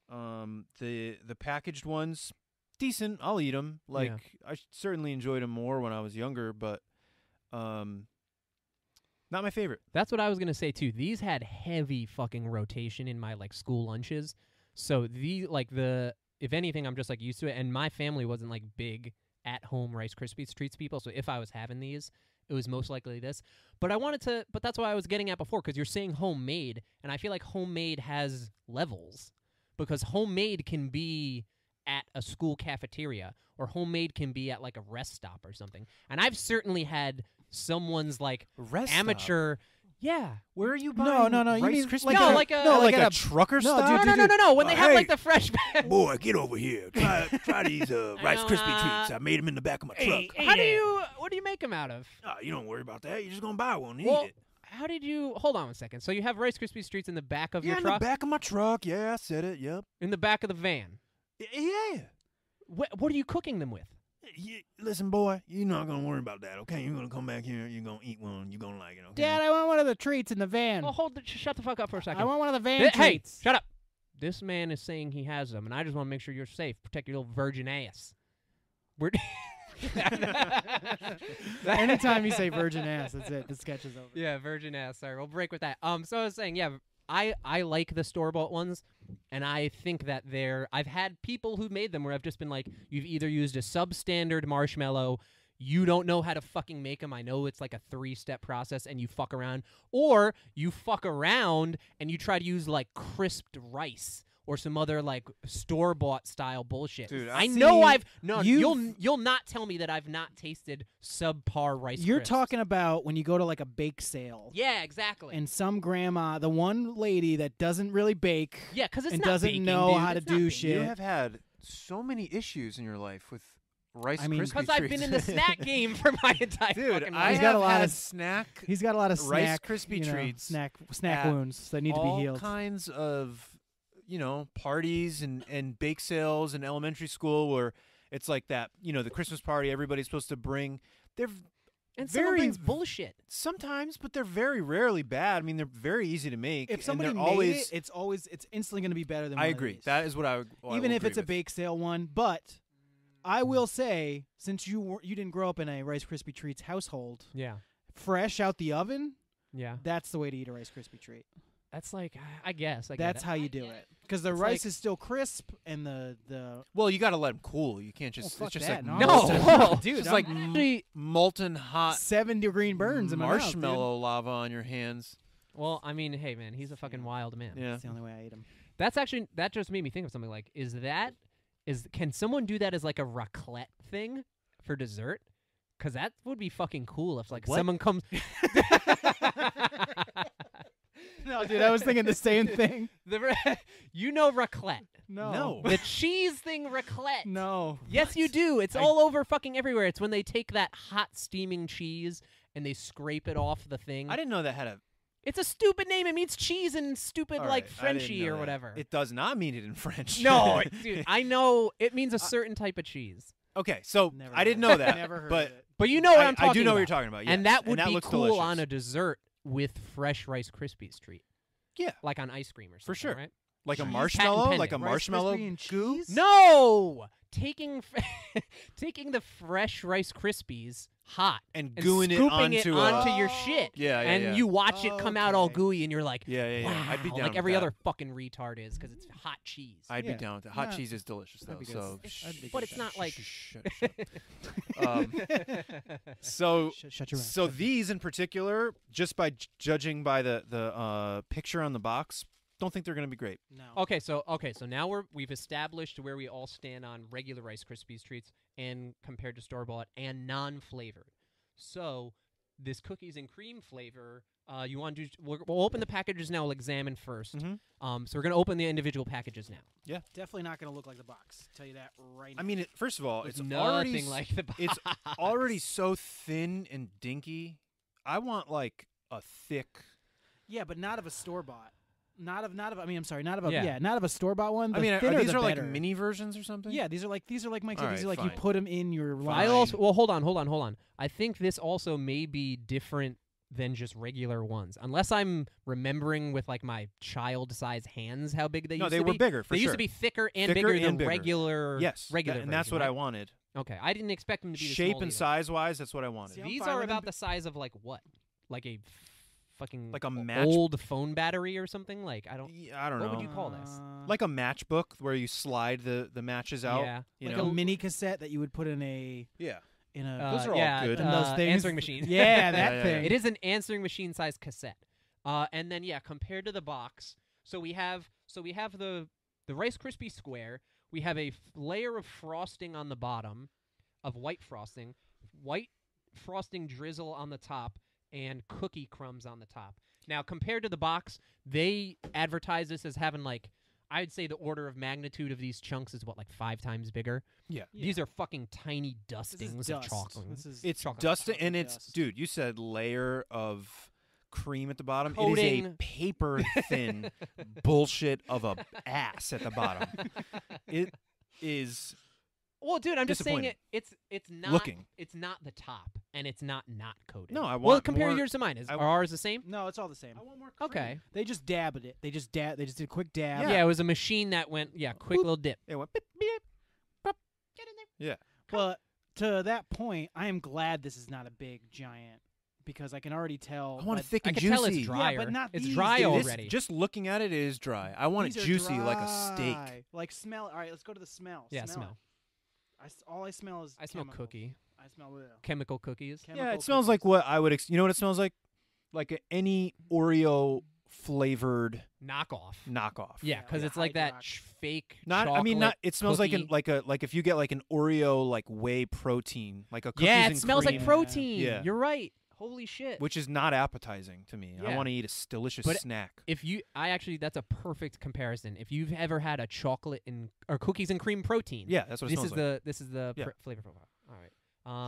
Um, the the packaged ones, decent. I'll eat them. Like I certainly enjoyed them more when I was younger, but um, not my favorite. That's what I was gonna say too. These had heavy fucking rotation in my like school lunches. So the like the if anything, I'm just like used to it. And my family wasn't like big at home Rice Krispies treats people. So if I was having these, it was most likely this. But I wanted to. But that's what I was getting at before because you're saying homemade, and I feel like homemade has levels because homemade can be at a school cafeteria or homemade can be at like a rest stop or something. And I've certainly had someone's like Rest stop. amateur. Yeah. Where are you No, buying? no, no, you Rice mean Krispies? like No, a- like a- no, like like, a, a- trucker no, stop. dude, No, no, no, no, no. When Uh, they have hey. like the fresh bag. Boy, get over here. Try, try these uh, Rice know, Krispie uh, treats. I made them in the back of my truck. How do you? What do you make them out of? Oh, you don't worry about that. You're just gonna buy one and Well, eat it. how did you? Hold on a second? So you have Rice Krispies treats in the back of Yeah, your in the back of my truck. Yeah, I said it. Yep. in the back of the van. Y- Yeah. Wh- what are you cooking them with? Y- Listen, boy, you're not gonna worry about that, okay? You're gonna come back here. You're gonna eat one. You're gonna like it, okay? Dad, I want one of the treats in the van. Oh, hold. The, sh- shut the fuck up for a second. I want one of the van Th- hey, treats. shut up. This man is saying he has them, and I just want to make sure you're safe. Protect your little virgin ass. We're. Anytime you say virgin ass, that's it. The sketch is over. Yeah, virgin ass. Sorry, we'll break with that. Um, so I was saying, yeah, I I like the store bought ones, and I think that they're. I've had people who made them where I've just been like, you've either used a substandard marshmallow, you don't know how to fucking make them. I know it's like a three step process, and you fuck around, or you fuck around and you try to use like crisped rice. Or some other like store bought style bullshit. Dude, I I've know I've no. you've- You'll you'll not tell me that I've not tasted subpar rice. You're Crisps. talking about when you go to like a bake sale. Yeah, exactly. And some grandma, the one lady that doesn't really bake Yeah, because it's and not doesn't baking, know dude. how to It's not do baking. shit. You have had so many issues in your life with Rice I mean- Because I've been in the snack game for my entire Dude, fucking I life. He's got have a lot of- snack He's got a lot of Rice snack, Krispie you know, treats snack snack wounds that need to be healed. All kinds of you know parties and and bake sales in elementary school where it's like that you know the christmas party everybody's supposed to bring they're and someone very brings bullshit. sometimes but they're very rarely bad i mean they're very easy to make if somebody they're made always it, it's always it's instantly going to be better than. i one of agree these. that is what i would I even will if it's agree a bake sale one. But I mm. will say, since you were, you didn't grow up in a Rice Krispie treats household, Yeah. fresh out the oven, Yeah, That's the way to eat a Rice Krispie treat. That's like I guess. I get That's it. how you do it. Because the It's rice like- is still crisp and the the Well, you got to let them cool. You can't just. Oh, fuck it's just that. like No, molten, No. dude, just I'm like actually- m- molten hot seven degree burns in my mouth, dude. marshmallow lava on your hands. Well, I mean, hey man, he's a fucking wild man. Yeah. That's the only way I eat them. That's actually that just made me think of something like is that is can someone do that as like a raclette thing for dessert? Cuz that would be fucking cool if like What? someone comes No, dude, I was thinking the same thing. the ra- you know raclette. No, No. The cheese thing raclette. no. Yes, you do. It's I- all over fucking everywhere. It's when they take that hot steaming cheese and they scrape it off the thing. I didn't know that had a. It's a stupid name. It means cheese in stupid All like right, I didn't Frenchy or that. whatever. It does not mean it in French. no, dude, I know it means a certain type of cheese. okay, so Never I didn't know of it. that. Never heard but of it. But you know what I, I'm talking I do know about. what you're talking about. and that would that be looks cool delicious. on a dessert with fresh Rice Krispies treat. Yeah. Like on ice cream or something, For sure. right? Like a marshmallow, like a. Rice marshmallow Krispie and goo. cheese? No! Taking f- taking the fresh Rice Krispies hot and and gooing it scooping onto, it a, onto your shit. Yeah, yeah, and yeah. you watch it come out all Okay. gooey and you're like, Yeah, yeah, yeah. wow, I'd be down like with every that. other fucking retard is because it's hot cheese. I'd Yeah. be down with it. Hot Yeah. cheese is delicious though. That'd be So, good. shh, That'd be but good. it's not like shh, shh, shh. um, so Shut, shut your mouth. So these in particular, just by j- judging by the the uh, picture on the box, don't think they're going to be great. no. Okay, so okay, so now we're we've established where we all stand on regular Rice Krispies treats and compared to store bought and non-flavored. So this cookies and cream flavor, uh, you want to do? We'll, we'll open the packages now. We'll examine 1st Mhm. Um, so we're gonna open the individual packages now. Yeah, definitely not going to look like the box. Tell you that right now. I mean, it, first of all, It's it's nothing already s- like the box. it's already so thin and dinky. I want like a thick. yeah, but not of a store bought. Not of not of. I mean, I'm sorry, not of a Yeah. yeah, not of a store bought one. I mean, are, these the are like mini versions or something? Yeah, these are like these are like Mike said. All These are right, like you put them in your line. I also well, hold on, hold on, hold on. I think this also may be different than just regular ones, unless I'm remembering with like my child-sized hands how big they no, used they to were be. bigger for they sure. used to be thicker and Thicker bigger than bigger. regular. yes, regular. that- and that's version, what I wanted. Okay, I didn't expect them to be Shape small and either. size wise, that's what I wanted. See, These are about b- the size of like what? Like a f- fucking Like a o- match- old phone battery or something. Like I don't. Yeah, I don't What know. would you call this? Uh, like a matchbook where you slide the the matches out. Yeah. You like know. a mini cassette that you would put in a yeah. in a. Uh, Those are all good. And those uh, things- answering machine. yeah, that Yeah, yeah, thing. yeah. It is an answering machine size cassette. Uh, and then yeah, compared to the box, so we have so we have the the Rice Krispie square. We have a f- layer of frosting on the bottom, of white frosting, white frosting drizzle on the top, and cookie crumbs on the top. Now compared to the box, they advertise this as having like I'd say the order of magnitude of these chunks is what like five times bigger. Yeah. These are fucking tiny This is dustings dust. of chocolate. This is It's chocolate dusting, and it's dust. dude. You said layer of cream at the bottom. It is a paper thin bullshit of a ass at the bottom. It is Well, dude, I'm just saying it. It's it's not Looking. It's not the top, and it's not not coated. No, I well, want compare more- yours to mine. Is I are w- ours the same? no, it's all the same. I want more. Okay. They just dabbed it. They just dab. They just did a quick dab. Yeah. it was a machine that went yeah, quick little dip. It went beep, beep, pop. Yeah. But to that point, I am glad this is not a big giant because I can already tell. I want by- it thick I and can juicy. tell it's Yeah, drier. but not it's these, dry dude. This- already. just looking at it, it is dry. I want These it are juicy like a steak. dry. Like smell. All right, let's go to the smell. yeah, smell. smell. it. I s- all I smell is. I smell chemicals. cookie, I smell. bleh. chemical cookies. Yeah, Chemical it smells like what I would. Ex- you know what it smells like? Like a, any Oreo flavored Knockoff. knockoff. Yeah, Yeah, because like it's like that Hydrox. ch- fake. Not. I mean, not. It smells like an cookie. like a like if you get like an Oreo like whey protein, like a cookies Yeah, it and smells like cream, protein. Yeah. You're right. Holy shit. which is not appetizing to me. I Yeah. want to eat a s- delicious But snack. if you, I actually, that's a perfect comparison. If you've ever had a chocolate and or cookies and cream protein, Yeah, that's what it this smells is like. the this is the Yeah. pr- flavor profile. All right.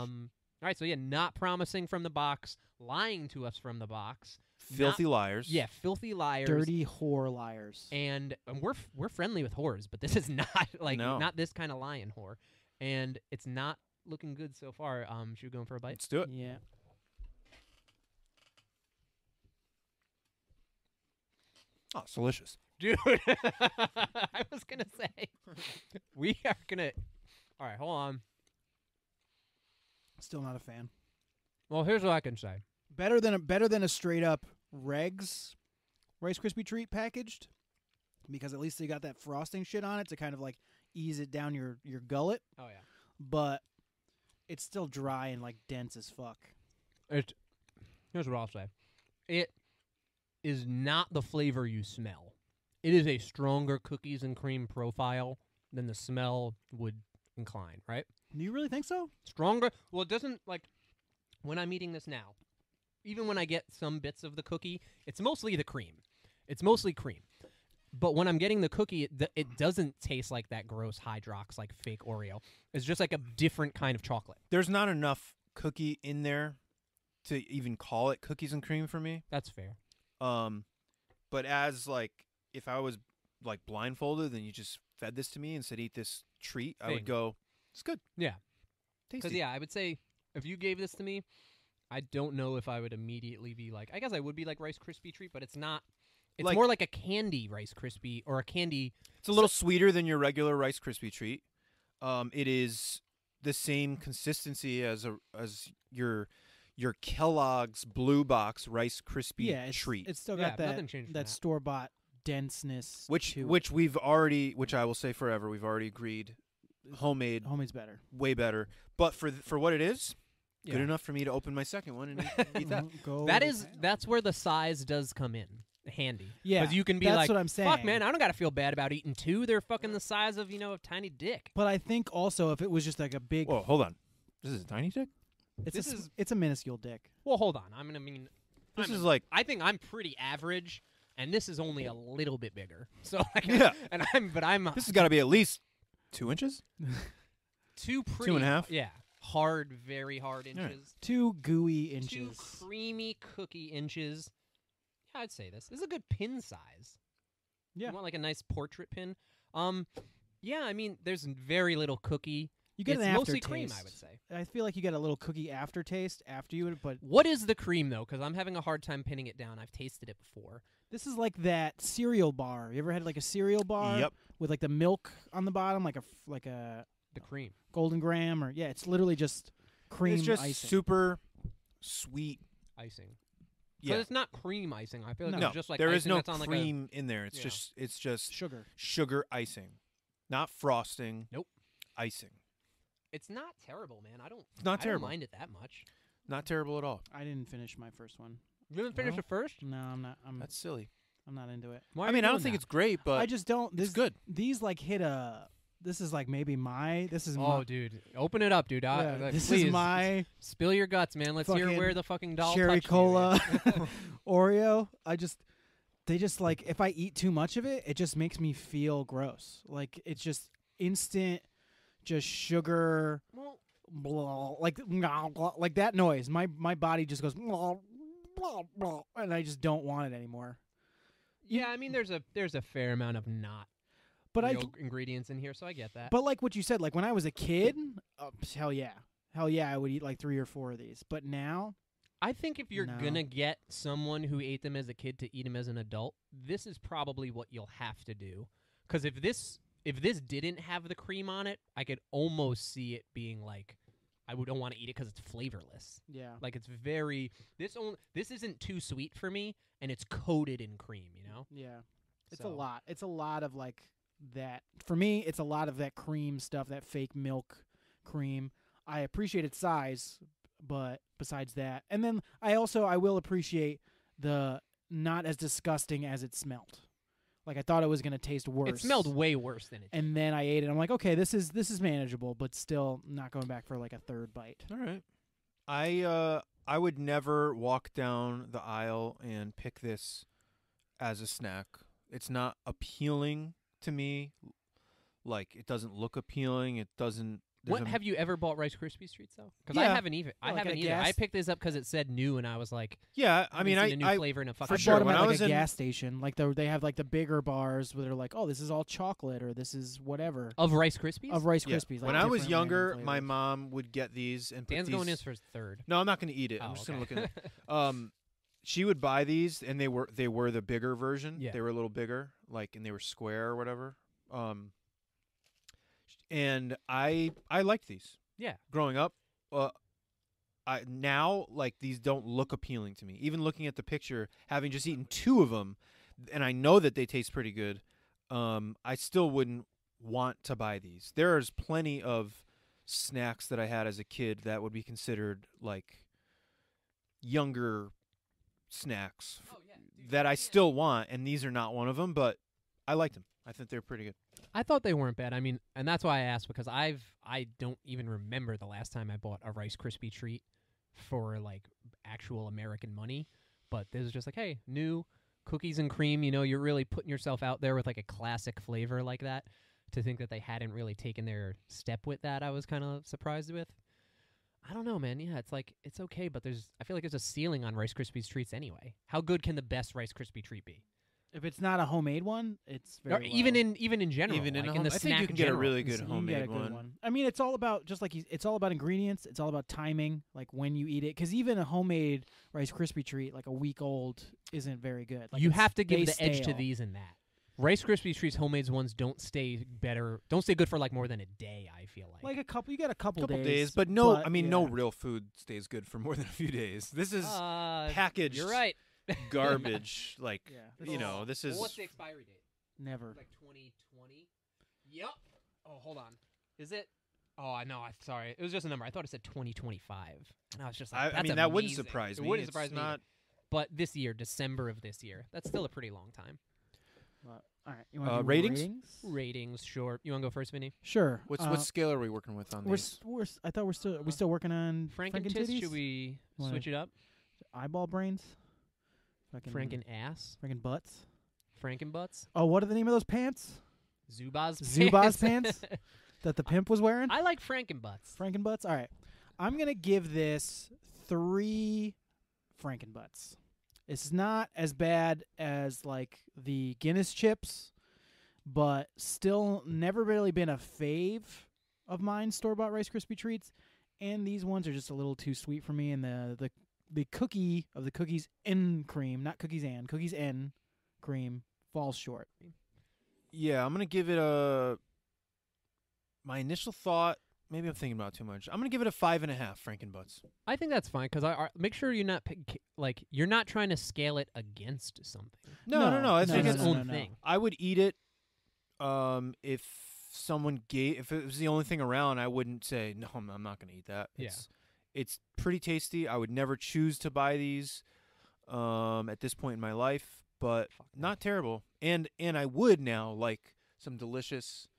Um. All right. So yeah, not promising from the box, lying to us from the box. Filthy liars. Yeah, filthy liars. dirty whore liars. And, and we're f- we're friendly with whores, but this is not like No. not this kind of lion whore, and it's not looking good so far. Um, should we go in for a bite? Let's do it. yeah. Oh, it's delicious. dude. I was gonna say we are gonna. All right, hold on. Still not a fan. Well, here's what I can say. Better than a better than a straight up Regs Rice Krispie treat packaged because at least they got that frosting shit on it to kind of like ease it down your your gullet, Oh yeah. but it's still dry and like dense as fuck. It. Here's what I'll say. It is not the flavor you smell. It is a stronger cookies and cream profile than the smell would incline. Right. Do you really think so? Stronger. Well, it doesn't like when I'm eating this now. Even when I get some bits of the cookie, it's mostly the cream. It's mostly cream. But when I'm getting the cookie, it, th- it doesn't taste like that gross Hydrox like fake Oreo. It's just like a different kind of chocolate. There's not enough cookie in there to even call it cookies and cream for me. That's fair. Um, but as like if I was like blindfolded and you just fed this to me and said eat this treat, I would go, it's good. Yeah. Tasty. Because yeah, I would say if you gave this to me, I don't know if I would immediately be like. I guess I would be like Rice Krispie treat, but it's not. It's Like- more like a candy Rice Krispie or a candy. It's a little sweeter than your regular Rice Krispie treat. Um, it is the same consistency as a as your your Kellogg's Blue Box Rice Krispie yeah, it's, treat, it's still Yeah, got that nothing changed from that that. store bought denseness. which to it. which we've already, which I will say forever, we've already agreed, homemade homemade's better. way better. But for th- for what it is, Yeah. good enough for me to open my second one and eat, eat that. Go That town. that's where the size does come in handy. yeah. Because you can be that's like, what I'm saying. fuck man, I don't got to feel bad about eating two. They're fucking the size of you know a tiny dick. But I think also if it was just like a big, Whoa, hold on. This is a tiny dick. It's this a, s- is- it's a minuscule dick. Well, hold on. I'm gonna mean. This I'm is a- like I think I'm pretty average, and this is only a little bit bigger. So like, Yeah. and I'm but I'm this has got to be at least two inches. two pretty and a half? Yeah, hard, very hard right. inches. Two gooey inches, Two inches. creamy cookie inches. Yeah, I'd say this. This is a good pin size. Yeah. You want like a nice portrait pin? Um, yeah. I mean, there's very little cookie. You get it's an mostly aftertaste. cream, I would say. I feel like you get a little cookie aftertaste after you, would- but What is the cream though? Because I'm having a hard time pinning it down. I've tasted it before. this is like that cereal bar. You ever had like a cereal bar Yep. with like the milk on the bottom, like a f- like a The cream. golden graham, or yeah, it's literally just cream it's just icing. super sweet. icing. Yeah. But it's not cream icing. I feel like no, it's just like there is icing no that's on like a cream in there. It's Yeah. just it's just sugar. sugar icing, not frosting. Nope. Icing. It's not terrible, man. I don't. It's not I terrible. don't mind it that much. Not terrible at all. I didn't finish my first one. You didn't finish Well, it first. No, I'm not. I'm That's silly. I'm not into it. Why I are mean, I don't doing think that? it's great, but I just don't. This it's good. These like hit a. This is like maybe my. This is Oh, my. dude, open it up, dude. I- yeah, like, this please, is my Spill your guts, man. Let's hear fucking where the fucking doll cherry touched you, cola Oreo. I just they just like if I eat too much of it, it just makes me feel gross. Like it's just instant, just sugar, well, blah, like blah, like that noise. My my body just goes blah, blah, blah, and I just don't want it anymore. yeah. I mean, there's a there's a fair amount of not But I ingredients in here, so I get that. but like what you said, like when I was a kid, uh, hell yeah, hell yeah, I would eat like three or four of these. But now, I think if you're No. gonna get someone who ate them as a kid to eat them as an adult, this is probably what you'll have to do. Because if this if this didn't have the cream on it, I could almost see it being like, I would don't want to eat it because it's flavorless. yeah, Like it's very this only this isn't too sweet for me, and it's coated in cream. You know, yeah. It's So- a lot. It's a lot of like that. For me, it's a lot of that cream stuff, that fake milk cream. I appreciate its size, but besides that, and then I also I will appreciate the not as disgusting as it smelled. Like I thought it was gonna taste worse. it smelled way worse than it. did. and then I ate it. I'm like, okay, this is this is manageable, but still not going back for like a third bite. all right. I uh I would never walk down the aisle and pick this as a snack. It's not appealing to me. Like it doesn't look appealing. It doesn't. There's What a- have you ever bought Rice Krispie treats though? Because I haven't even. I Like haven't at a either. I picked this up because it said new, and I was like, Yeah, I haven't mean, seen I, a new I flavor in a fucking I sure, bought them when at I like was a in- gas station. Like the, they have like the bigger bars where they're like, oh, this is all chocolate or this is whatever of Rice Krispies. of Rice yeah. Krispies. when I was younger, my mom would get these and put Dan's these. going in for his third. no, I'm not going to eat it. I'm Oh, just okay. going to look at it. Um, she would buy these, and they were they were the bigger version. Yeah. They were a little bigger, like, and they were square or whatever. Um, and I I liked these. Yeah. Growing up, uh, I now like these don't look appealing to me. Even looking at the picture, having just eaten two of them, and I know that they taste pretty good. Um, I still wouldn't want to buy these. There's plenty of snacks that I had as a kid that would be considered like younger snacks f- that I still want, and these are not one of them. But I liked them. I think they're pretty good. I thought they weren't bad. I mean, and that's why I asked because I've I don't even remember the last time I bought a Rice Krispie treat for like actual American money. But this is just like, hey, new cookies and cream. You know, you're really putting yourself out there with like a classic flavor like that. To think that they hadn't really taken their step with that, I was kind of surprised with. I don't know, man. Yeah, it's like it's okay, but there's I feel like there's a ceiling on Rice Krispies treats anyway. How good can the best Rice Krispie treat be? If it's not a homemade one, it's Or very even low. in even in general, Even in like a in the home- I think you can get a really It's- good you get a homemade good one. I mean, it's all about just like he's, it's all about ingredients. It's all about timing, like when you eat it. Because even a homemade Rice Krispie treat, like a week old, isn't very good. Like you have to give they the edge to these and that. Rice Krispie treats homemade ones don't stay better, don't stay good for like more than a day. I feel like. Like a couple, you got a couple, couple days, days, but no, I mean, no real food stays good for more than a few days. This is uh, packaged You're right. garbage. like Yeah, you is know, this is what's the expiry date? never. Like 2020. Yep. Oh, hold on. Is it? Oh, I know. I'm sorry. It was just a number. I thought it said 2025, and I was just like, I, I That's mean, that wouldn't surprise me. it wouldn't It's surprise me. But this year, December of this year, that's still a pretty long time. But, all right, you want Uh, to do ratings? Ratings, sure. You want to go first, Vinny? Sure. What's uh, what scale are we working with on we're, these? s- we're s- I thought we're still are we still working on Frank Franken and Tits, titties? should we Wanna- switch it up? eyeball brains? Fucking Franken ass, Franken butts. Franken butts, Oh, what are the name of those pants Zubaz Zubaz pants? that the pimp was wearing? I like Franken butts. Franken butts. All right, I'm gonna give this three Franken butts. It's not as bad as like the Guinness chips, but still never really been a fave of mine. Store bought Rice Krispie treats, and these ones are just a little too sweet for me. And the the the cookie of the cookies in cream, not cookies and cookies in cream, falls short. Yeah, I'm gonna give it a. My initial thought. Maybe I'm thinking about it too much. I'm gonna give it a five and a half. Frankenbutts. I think that's fine because I, I make sure you're not pick, like you're not trying to scale it against something. No, no, no. No, I It's no, think its it's. no, own no, no. thing. I would eat it. Um, if someone gave, if it was the only thing around, I wouldn't say no. I'm, I'm not gonna eat that. Yeah. It's, it's pretty tasty. I would never choose to buy these. Um, at this point in my life, but Fuck no. not terrible. And and I would now like some delicious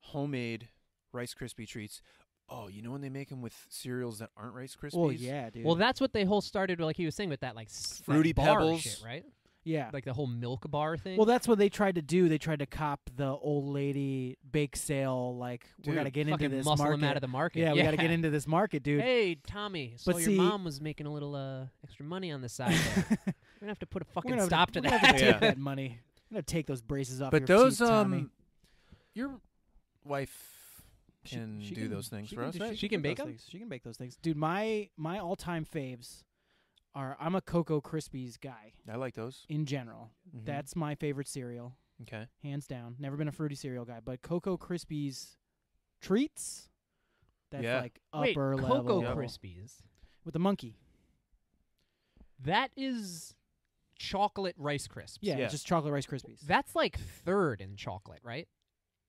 homemade Rice Krispie treats. Oh, you know when they make them with cereals that aren't Rice Krispies? Well, yeah, dude. Well, that's what they whole started with like he was saying with that like s- that Fruity bar Pebbles. shit, right? Yeah. Like the whole milk bar thing. Well, that's what they tried to do. They tried to cop the old lady bake sale. Like we Dude, got to get into Fucking this muscle market. him out of the market. yeah, we got to get into this market, dude. Hey, Tommy, saw But your see- mom was making a little uh extra money on the side. There. We're gonna have to put a We're fucking gonna stop to, to we're gonna that. have to Yeah. take that money. We're gonna take those braces off. But your those teeth, Tommy. um, your wife can she do those things she for can us, do- right? She can bake those 'em? things. She can bake those things, dude. My my all time faves are I'm a Cocoa Krispies guy I like those. in general. Mhm. That's my favorite cereal, okay. hands down. Never been a fruity cereal guy, but Cocoa Krispies treats. That's Yeah. like Wait, upper Cocoa level Krispies. with the monkey. That is chocolate Rice Crisps. Yeah, Yeah. it's just chocolate Rice Krispies. That's like third in chocolate, right?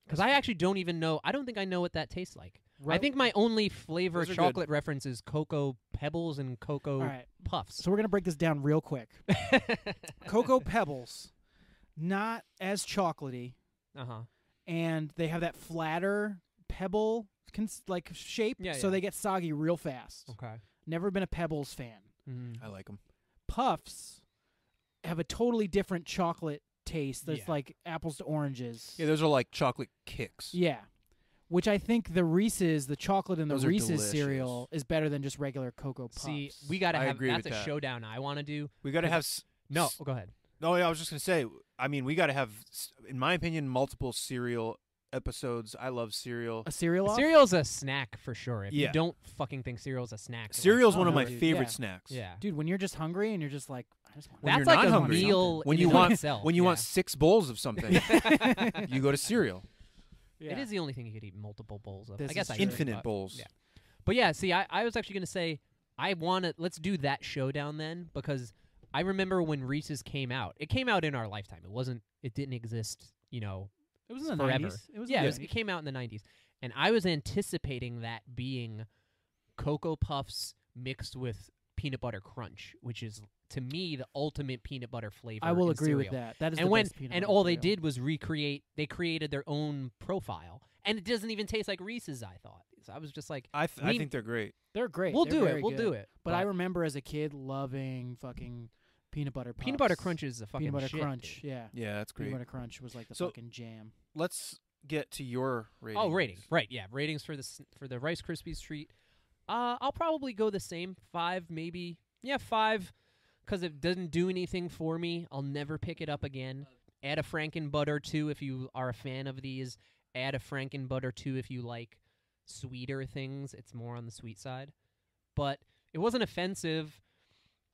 Because I actually don't even know. I don't think I know what that tastes like. I think my only flavor Those are good. chocolate reference is Cocoa Pebbles and Cocoa All right, Puffs. so we're gonna break this down real quick. Cocoa Pebbles, not as chocolatey, uh huh. and they have that flatter pebble cons- like shape, Yeah, so yeah. they get soggy real fast. Okay. Never been a Pebbles fan. Mm. I like them. Puffs have a totally different chocolate taste. That's Yeah. like apples to oranges. Yeah, those are like chocolate kicks. Yeah. Which I think the Reese's, the chocolate in the Those are Reese's delicious. cereal is better than just regular Cocoa Puffs. See, we gotta I have agree that's with a that. showdown I want to do. We got to have. s- No, s- oh, go ahead. No, yeah, I was just gonna say. I mean, we got to have, s- in my opinion, multiple cereal episodes. I love cereal. a cereal. off? Cereal's a snack for sure. If you Yeah. don't fucking think cereal's a snack, like, Cereal's Oh, one of oh, my dude, favorite yeah. snacks. yeah, Dude, when you're just hungry and you're just like, I just want When that's you're like not a hungry. meal When in you and of want- itself. When you yeah. want six bowls of something, you go to cereal. It is the only thing you could eat multiple bowls of. This I guess is I true. could, Infinite but- bowls. Yeah. But yeah, see, I, I was actually gonna say I want to let's do that showdown then because I remember when Reese's came out. It came out in our lifetime. It wasn't. It didn't exist. You know, It was in the forever. 90s. It was yeah, in it, the was, it came out in the '90s, and I was anticipating that being Cocoa Puffs mixed with peanut butter crunch, which is to me the ultimate peanut butter flavor. I will in agree with that. That is and the when best peanut and butter all they did was recreate. They created their own profile, and it doesn't even taste like Reese's. I thought. So I was just like, I th- I think they're great. They're great. we'll They're do it. We'll good. do it. But I remember as a kid loving fucking peanut butter. peanut butter crunch is a fucking Peanut butter shit, crunch. dude. Yeah. Yeah, that's great. Peanut butter crunch was like the So- fucking jam. Let's get to your rating. Oh, rating. Right, yeah, ratings for the for the Rice Krispies treat. Uh, I'll probably go the same five, maybe. Yeah, five, because it doesn't do anything for me. I'll never pick it up again. Add a Franken butter too if you are a fan of these. Add a Franken butter too if you like sweeter things. It's more on the sweet side, but it wasn't offensive.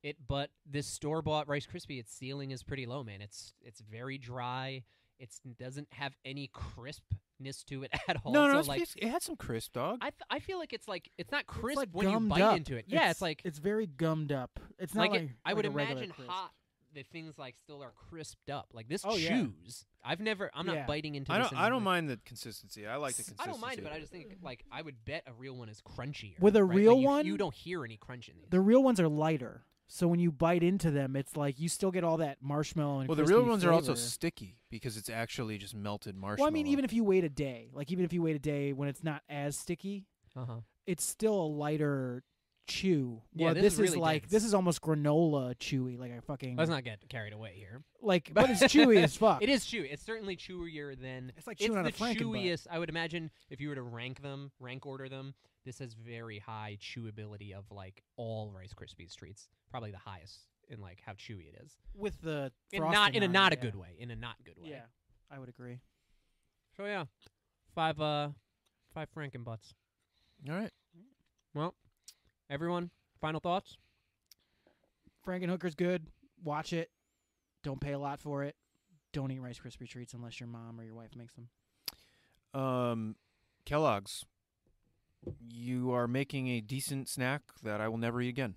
It, but this store bought Rice Krispie, its ceiling is pretty low, man. It's it's very dry. It doesn't have any crispness to it at all. No, no, so it's, like it had some crisp, dog. I th- I feel like it's like it's not It's crisp like when you bite up. into it. Yeah, it's, like it's very gummed up. It's not like, like, it, I would a regular imagine crisp. hot the things like still are crisped up. Like this Oh, yeah. chews. I've never. I'm Yeah. not biting into. I don't. in I don't mind the consistency. I like the consistency. I don't mind it, but I just think like I would bet a real one is crunchier. With a right? Like, real you, one- you don't hear any crunch in these. The real ones are lighter. So when you bite into them, it's like you still get all that marshmallow and Well, the real crispy ones are also sticky because it's actually just melted marshmallow. Well, I mean, even if you wait a day, like even if you wait a day when it's not as sticky, Uh huh. it's still a lighter chew. Yeah, Well, this is really like dense. this is almost granola chewy, like a fucking Let's not get carried away here. like, but it's chewy as fuck. It is chewy. It's certainly chewier than It's like it's chewing on the a Frankenbutt. chewiest. I would imagine if you were to rank them, rank order them, this has very high chewability of like all Rice Krispies treats. Probably the highest in like how chewy it is. with the In not in a on it, not a yeah. good way. In a not good way. Yeah, I would agree. So yeah, five uh, five Frankenbutts. all right. Well, everyone, final thoughts. Frankenhooker's good. Watch it. Don't pay a lot for it. Don't eat Rice Krispie treats unless your mom or your wife makes them. Um, Kellogg's. You are making a decent snack that I will never eat again.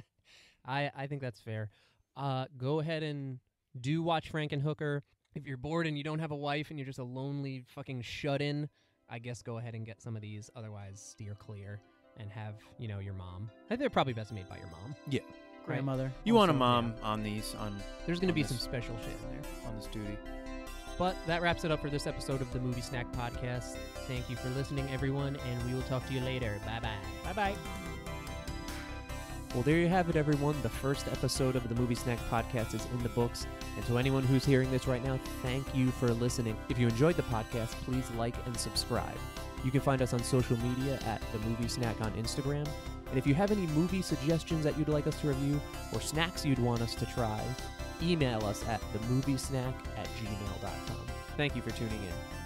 I I think that's fair. Uh, go ahead and do watch Frankenhooker. If you're bored and you don't have a wife and you're just a lonely fucking shut in, I guess go ahead and get some of these. Otherwise, steer clear and have you know your mom. I think they're probably best made by your mom. Yeah, grandmother. You want a also, mom on these on There's gonna be this- some special shit in there. on this duty. But that wraps it up for this episode of the Movie Snack Podcast. Thank you for listening, everyone, and we will talk to you later. Bye bye. Bye bye. Well, there you have it, everyone. The first episode of the Movie Snack Podcast is in the books. And to anyone who's hearing this right now, thank you for listening. If you enjoyed the podcast, please like and subscribe. You can find us on social media at The Movie Snack on Instagram. And if you have any movie suggestions that you'd like us to review or snacks you'd want us to try, email us at themoviesnack at gmail.com. Thank you for tuning in.